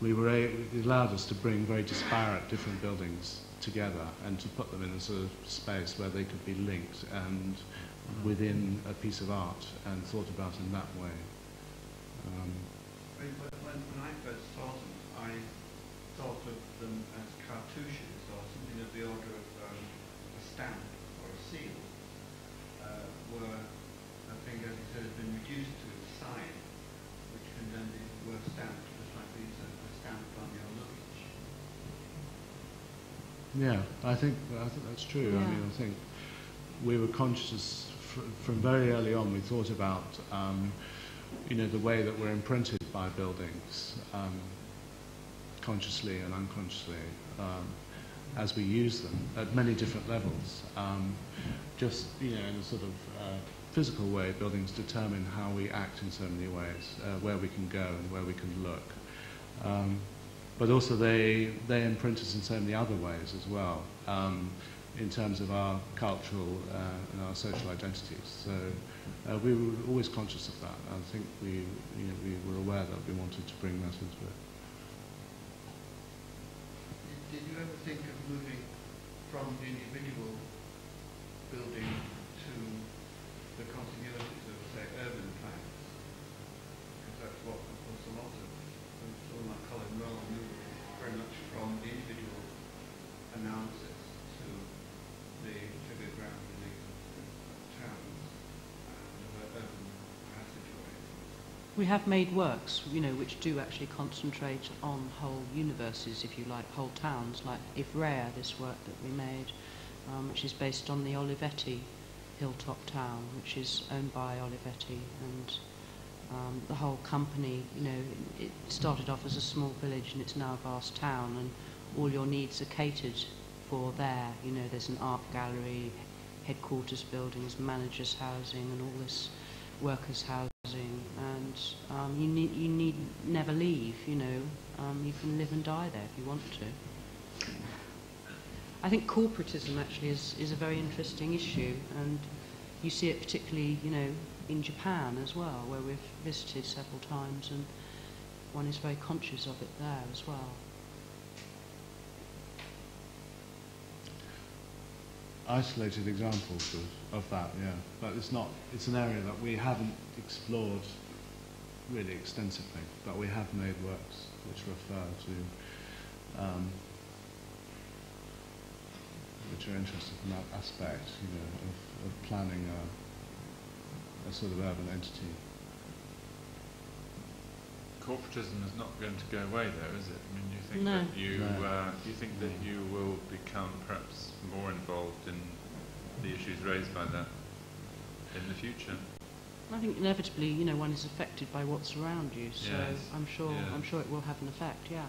we were, a, it allowed us to bring very disparate different buildings together and to put them in a sort of space where they could be linked and within a piece of art and thought about in that way. Um, I mean, when, when when I them, I thought of them as cartouches or something of the order of um, a stamp or a seal, uh, were, I think, as you said, have been reduced to a sign, which can then be were stamped, just like these are are stamped on your luggage. Yeah, I think I think that's true. I mean, I think we were conscious fr- from very early on. We thought about um, you know the way that we're imprinted by buildings, um, consciously and unconsciously, um, as we use them at many different levels. Um, just you know in a sort of uh, physical way, buildings determine how we act in so many ways, uh, where we can go and where we can look. Um, but also they, they imprint us in so many other ways as well, um, in terms of our cultural uh, and our social identities. So uh, we were always conscious of that. I think we, you know, we were aware that we wanted to bring that into it. Did, you ever think of moving from the individual building to the continuities of, say, urban plans? Because that's what, of course, a lot of, of someone like Colin Rowe moved very much from the individual analysis to the, to the ground beneath towns and of urban passageways. We have made works, you know, which do actually concentrate on whole universes, if you like, whole towns, like Ivrea, this work that we made, um, which is based on the Olivetti hilltop town, which is owned by Olivetti, and um, the whole company, you know, it started off as a small village and it's now a vast town, and all your needs are catered for there. You know, there's an art gallery, headquarters buildings, managers' housing, and all this workers' housing, and um, you need you need never leave. You know, um, you can live and die there if you want to. I think corporatism actually is, is a very interesting issue, and you see it particularly, you know, in Japan as well, where we've visited several times, and one is very conscious of it there as well. Isolated examples of, of that, yeah. But it's not, it's an area that we haven't explored really extensively, but we have made works which refer to um, which are interested in that aspect, you know, of, of planning a, a sort of urban entity. Corporatism is not going to go away, though, is it? I mean, you think No. that you No. uh, you think that you will become perhaps more involved in the issues raised by that in the future. I think inevitably, you know, one is affected by what's around you, so Yes, I'm sure yeah. I'm sure it will have an effect. Yeah,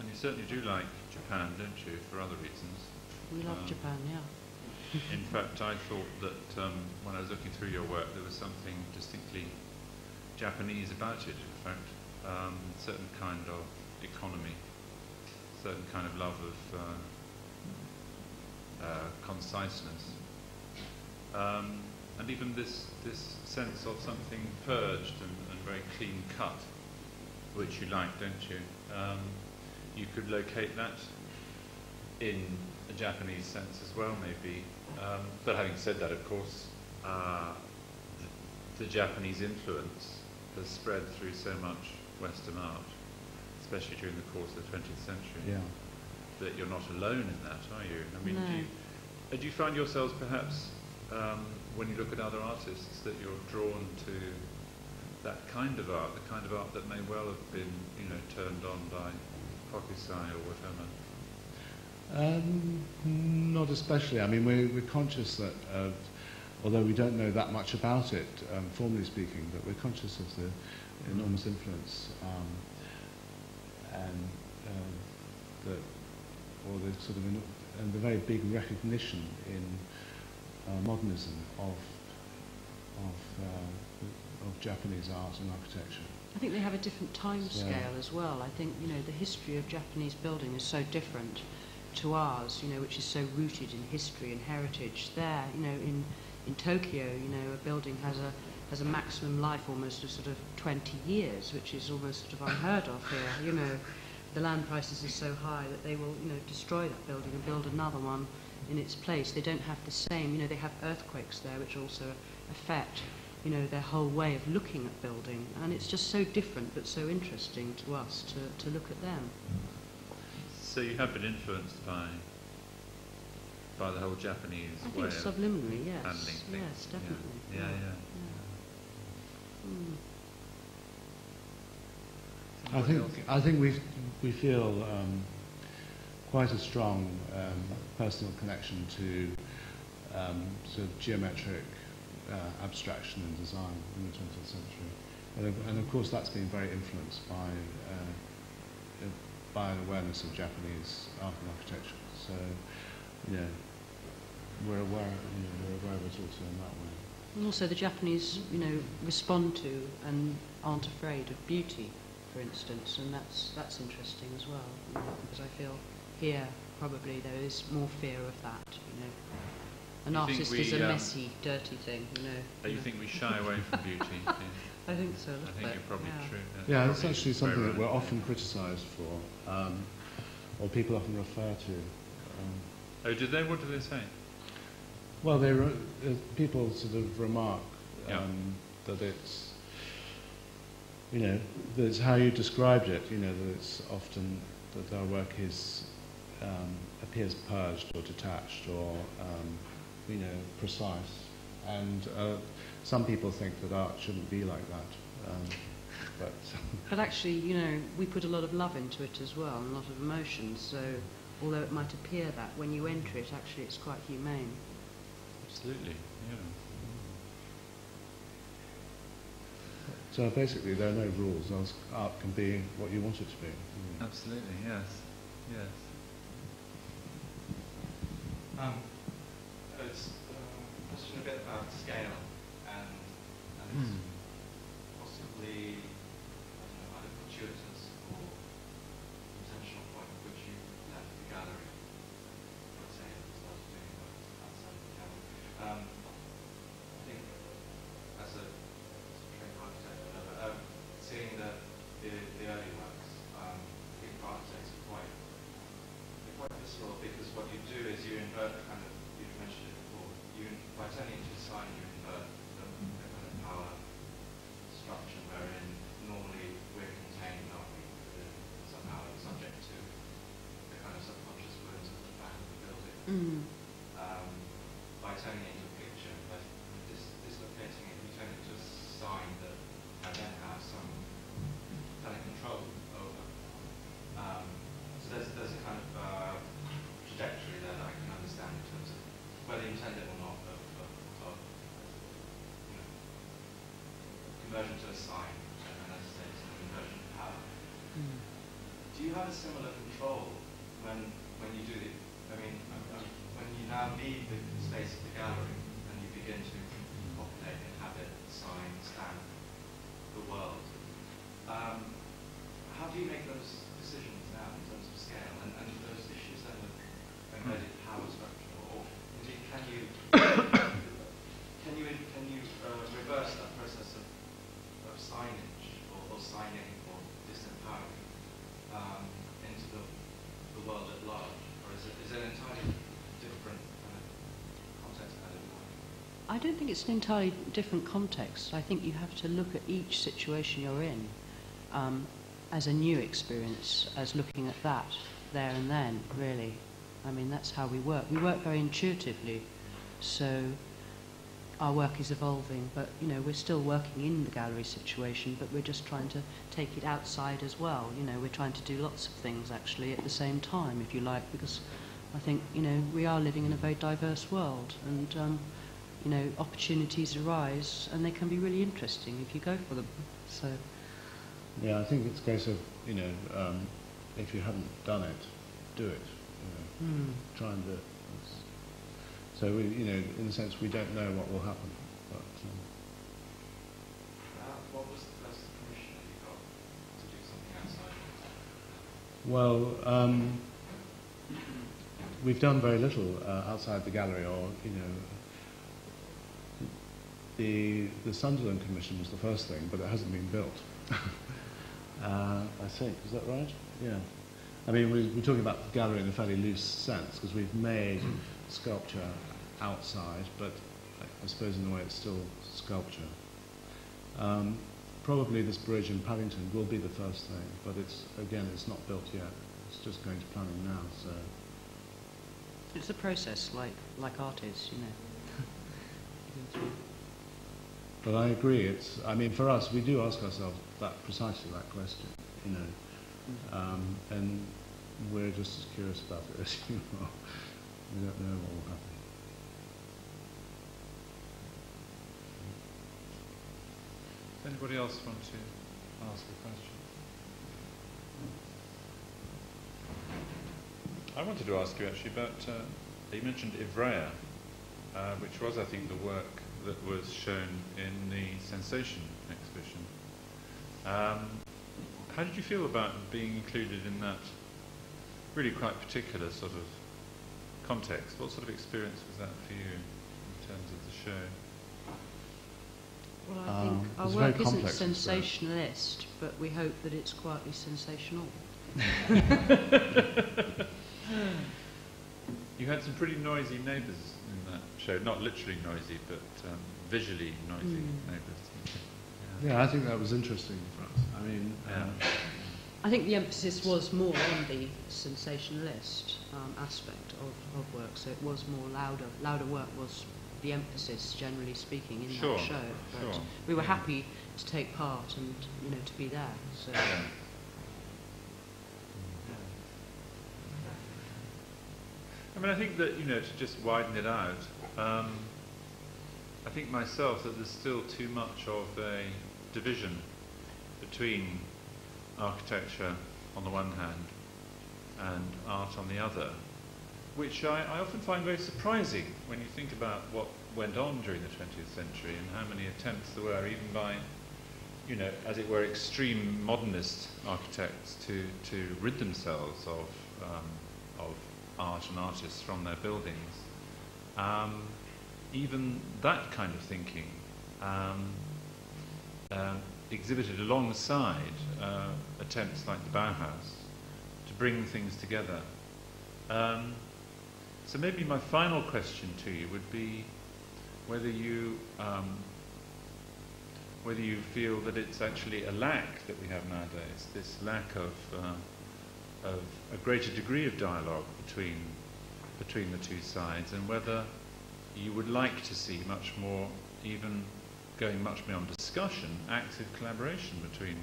And you certainly do like Japan, don't you, for other reasons? we love Um, Japan. Yeah, In fact, I thought that um, when I was looking through your work, there was something distinctly Japanese about it. In fact, um, certain kind of economy, certain kind of love of uh, uh, conciseness, um, and even this this sense of something purged and, and very clean cut, which you like, don't you? Um, you could locate that in a Japanese sense as well, maybe. Um, but having said that, of course, uh, the, the Japanese influence has spread through so much Western art, especially during the course of the 20th century, Yeah. that you're not alone in that, are you? I mean, do, you, uh, do you find yourselves perhaps, um, when you look at other artists, that you're drawn to that kind of art, the kind of art that may well have been, you know, turned on by Hokusai or whatever? Um, not especially. I mean, we're, we're conscious that, uh, although we don't know that much about it, um, formally speaking, but we're conscious of the enormous influence um, and uh, the, or the sort of, and the very big recognition in modernism of of, uh, of Japanese art and architecture. I think they have a different time Yeah. scale as well. I think you know the history of Japanese building is so different to ours, you know, which is so rooted in history and heritage. There, you know, in in Tokyo, you know, a building has a has a maximum life almost of sort of 20 years, which is almost sort of unheard of here. You know, the land prices are so high that they will, you know, destroy that building and build another one in its place. They don't have the same, you know, they have earthquakes there, which also affect, you know, their whole way of looking at building. And it's just so different, but so interesting to us to, to look at them. So you have been influenced by by the whole Japanese I way think of subliminally, yes. handling things. Yes, definitely. Yeah, yeah. yeah. Mm. I think I think we we feel um, quite a strong um, personal connection to um, sort of geometric uh, abstraction and design in the 20th century, and of, and of course that's been very influenced by uh, uh, by an awareness of Japanese art and architecture. So, you know, we're aware you know, we're aware of it also in that way. And also the Japanese, you know, respond to and aren't afraid of beauty, for instance, and that's that's interesting as well, because I feel here probably there is more fear of that, you know. An You artist we, is a um, messy, dirty thing, you know. Oh, you know. think we shy away from beauty? Yeah. I think so. a I little think bit, you're probably yeah. true. Yeah, that's probably actually something that we're often criticised for, um, or people often refer to. Um, Oh, did they? What did they say? well, they re- uh, people sort of remark Yeah. um, that it's, you know, that it's how you described it. You know, that it's often that our work is um, appears purged or detached or, um, you know, precise. And uh, some people think that art shouldn't be like that. Um, but But actually, you know, we put a lot of love into it as well, and a lot of emotion. So, although it might appear that when you enter it, actually, it's quite humane. Absolutely. Yeah. So basically, there are no rules. Art can be what you want it to be. Absolutely. Yes. Yes. Um, it's a question a bit about scale and, and it's Hmm. possibly I don't know, either fortuitous or intentional point at which you left the gallery, let's say at the start of doing work outside the gallery. Um, I think as a, as a trained architect, or whatever, um, seeing the, the, the early works, um, I think architects are quite they're quite visceral because what you do is you invert the kind of, you've mentioned it before, you, by turning into design, you invert the, the kind of power Mm. um, by turning it into a picture, by dis- dislocating it, you turn it into a sign that I then have some kind of control over. Um, so there's, there's a kind of uh, trajectory there that I can understand in terms of whether you intend it or not, of, of, of you know, conversion to a sign, and as I say, it's a conversion to power. Mm. Do you have a similar control when when you do the? I mean, um, um, when you now leave the space of the gallery and you begin to populate, inhabit, sign, stamp the world. Um, how do you make those decisions now in terms of scale and, and those issues then with embedded power structure, or indeed can you can you can you uh, reverse that process of, of signage or, or signing or disempowering um, into the, the world at large, or is it, is it an entirely different kind of context kind of way? I don't think it's an entirely different context. I think you have to look at each situation you're in um, as a new experience, as looking at that there and then, really. I mean, that's how we work. We work very intuitively, so our work is evolving, but, you know, we're still working in the gallery situation, but we're just trying to take it outside as well. You know, we're trying to do lots of things, actually, at the same time, if you like, because I think, you know, we are living in a very diverse world, and, um, you know, opportunities arise and they can be really interesting if you go for them. So, Yeah, I think it's a case of, you know, um, if you haven't done it, do it. You know, hmm. try and do it. It's- so, we, you know, in a sense, we don't know what will happen. But, um, Uh, what was the first permission you got to do something outside? well, um, we've done very little uh, outside the gallery, or, you know, the, the Sunderland Commission was the first thing, but it hasn't been built. uh, I think, is that right? Yeah. I mean, we, we're talking about the gallery in a fairly loose sense because we've made sculpture outside, but I, I suppose in a way it's still sculpture. Um, probably this bridge in Paddington will be the first thing, but it's again, it's not built yet. It's just going to planning now. So it's a process like, like art is, you know. You go through. But I agree. It's. I mean, for us, we do ask ourselves that precisely that question. You know, um, and we're just as curious about it as you are. We don't know what will happen. Does anybody else want to ask a question? I wanted to ask you actually about, uh, you mentioned Ivrea, uh, which was, I think, the work that was shown in the Sensation exhibition. Um, how did you feel about being included in that really quite particular sort of context? What sort of experience was that for you in terms of the show? Well, I think Um, our it's a very work isn't complex experience. sensationalist, but we hope that it's quietly sensational. You had some pretty noisy neighbours in show. Not literally noisy, but um, visually noisy Mm. neighbours. Yeah, I think that was interesting for us. I mean, um, I think the emphasis was more on the sensationalist um, aspect of, of work, so it was more louder. Louder work was the emphasis, generally speaking, in Sure, that show. But sure, we were yeah. happy to take part and you know to be there. So I mean, I think that, you know, to just widen it out, um, I think myself that there's still too much of a division between architecture on the one hand and art on the other, which I, I often find very surprising when you think about what went on during the 20th century and how many attempts there were, even by, you know, as it were, extreme modernist architects to, to rid themselves of, um, of art and artists from their buildings. Um, even that kind of thinking um, uh, exhibited alongside uh, attempts like the Bauhaus to bring things together. Um, so maybe my final question to you would be whether you um, whether you feel that it's actually a lack that we have nowadays, this lack of uh, of a greater degree of dialogue between between the two sides and whether you would like to see much more, even going much beyond discussion, active collaboration between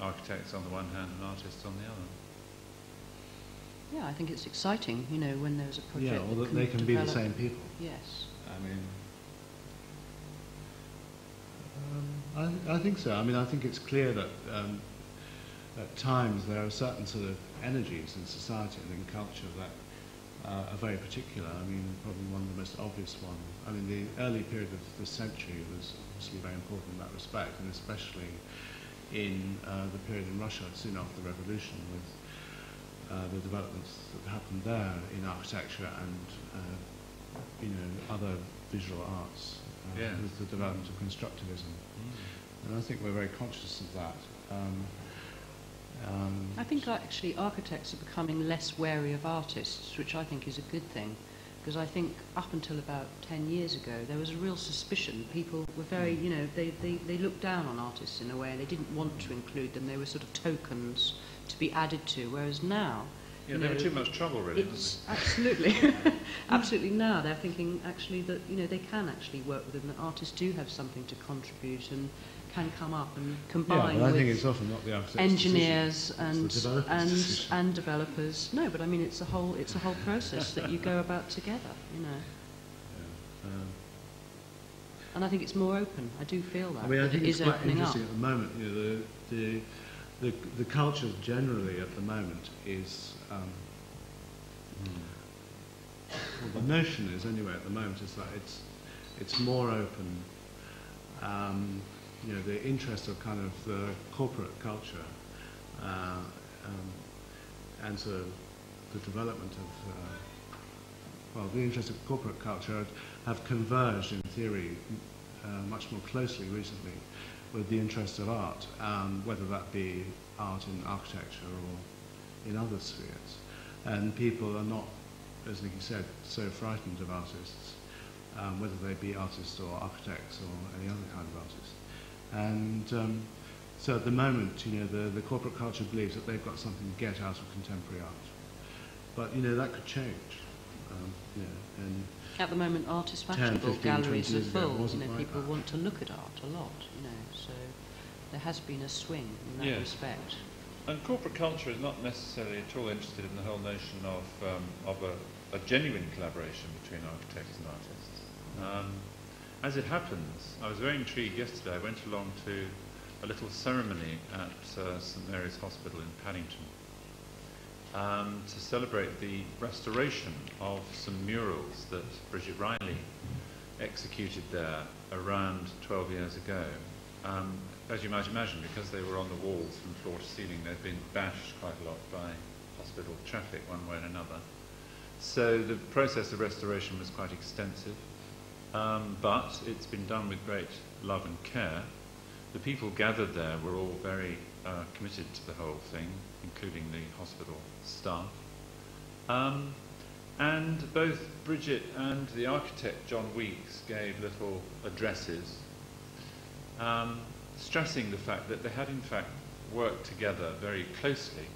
architects on the one hand and artists on the other. Yeah, I think it's exciting, you know, when there's a project Yeah, or that that they can be the same people. Yes. I mean, um, I, I think so. I mean, I think it's clear that um, at times there are certain sort of energies in society and in culture that uh, are very particular. I mean, probably one of the most obvious one. I mean, the early period of this century was obviously very important in that respect, and especially in uh, the period in Russia soon after the revolution with uh, the developments that happened there in architecture and uh, you know other visual arts uh, with the development of constructivism. And I think we're very conscious of that. Um, um, I think actually architects are becoming less wary of artists, which I think is a good thing. Because I think up until about 10 years ago, there was a real suspicion. People were very, you know, they, they, they looked down on artists in a way. They didn't want to include them. They were sort of tokens to be added to. Whereas now, Yeah, you they were know, too much trouble, really, it's absolutely, absolutely now they're thinking actually that, you know, they can actually work with them, that artists do have something to contribute and can come up and yeah, combine I with think it's often not the engineers and and and developers. No, but I mean it's a whole it's a whole process that you go about together, you know. Yeah. Um, And I think it's more open. I do feel that. I mean, I think it it's is quite opening up. interesting at the moment. You know, the the the, the culture generally at the moment is. Um, well, the notion is anyway at the moment is that it's it's more open. Um, you know, the interest of kind of the corporate culture uh, um, and of the development of uh, well, the interest of corporate culture have converged in theory uh, much more closely recently with the interest of art, um, whether that be art in architecture or in other spheres. And people are not, as Nikki said, so frightened of artists, um, whether they be artists or architects or any other kind of artist. And um, so at the moment, you know, the, the corporate culture believes that they've got something to get out of contemporary art. But, you know, that could change. Um, you know, and At the moment, art is 10, fashionable. 15, Galleries are years ago, it full. You know, like people that. want to look at art a lot. You know, so there has been a swing in that Yes. respect. And corporate culture is not necessarily at all interested in the whole notion of, um, of a, a genuine collaboration between architects and artists. Um, as it happens, I was very intrigued yesterday. I went along to a little ceremony at uh, St Mary's Hospital in Paddington um, to celebrate the restoration of some murals that Bridget Riley executed there around 12 years ago. Um, as you might imagine, because they were on the walls from floor to ceiling, they'd been bashed quite a lot by hospital traffic one way and another. So the process of restoration was quite extensive, um, but it's been done with great love and care. The people gathered there were all very uh, committed to the whole thing, including the hospital staff. Um, and both Bridget and the architect John Weeks gave little addresses, um, stressing the fact that they had in fact worked together very closely.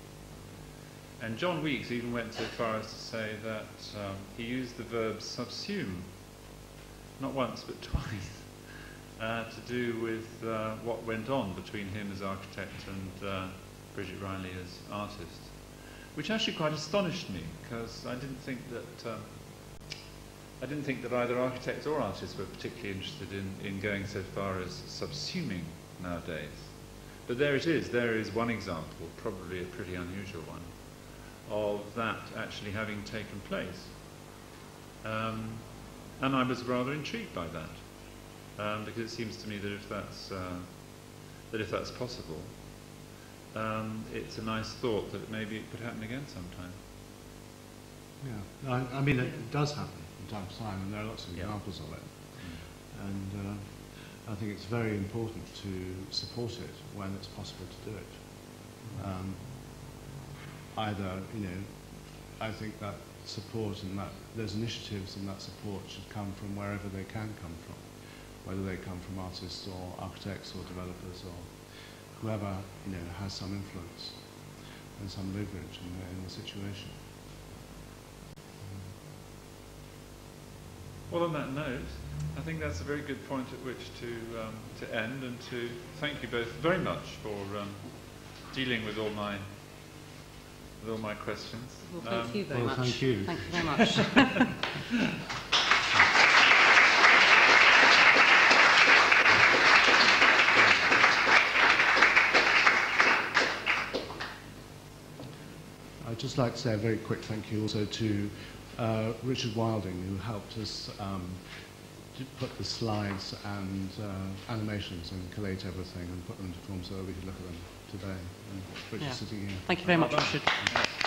And John Weeks even went so far as to say that um, he used the verb subsume, not once but twice, uh, to do with uh, what went on between him as architect and uh, Bridget Riley as artist, which actually quite astonished me because I didn't think that um, I didn't think that either architects or artists were particularly interested in, in going so far as subsuming nowadays. But there it is. There is one example, probably a pretty unusual one, of that actually having taken place. Um, and I was rather intrigued by that, um, because it seems to me that if that's, uh, that if that's possible, um, it's a nice thought that maybe it could happen again sometime. Yeah, I, I mean, it does happen from time to time, and there are lots of Yeah. examples of it. And uh, I think it's very important to support it when it's possible to do it. Um, either, you know, I think that support and that those initiatives and that support should come from wherever they can come from, whether they come from artists or architects or developers or whoever, you know, has some influence and some leverage in the, in the situation. Well, on that note, I think that's a very good point at which to, um, to end and to thank you both very much for um, dealing with all my, with all my questions. Well, thank Um, you very well, much. thank you. Thank you very much. I'd just like to say a very quick thank you also to uh, Richard Wilding, who helped us um, to put the slides and uh, animations and collate everything and put them to form so that we could look at them today. And Richard's Yeah. sitting here. Thank you very much, Well done. Richard. Yeah.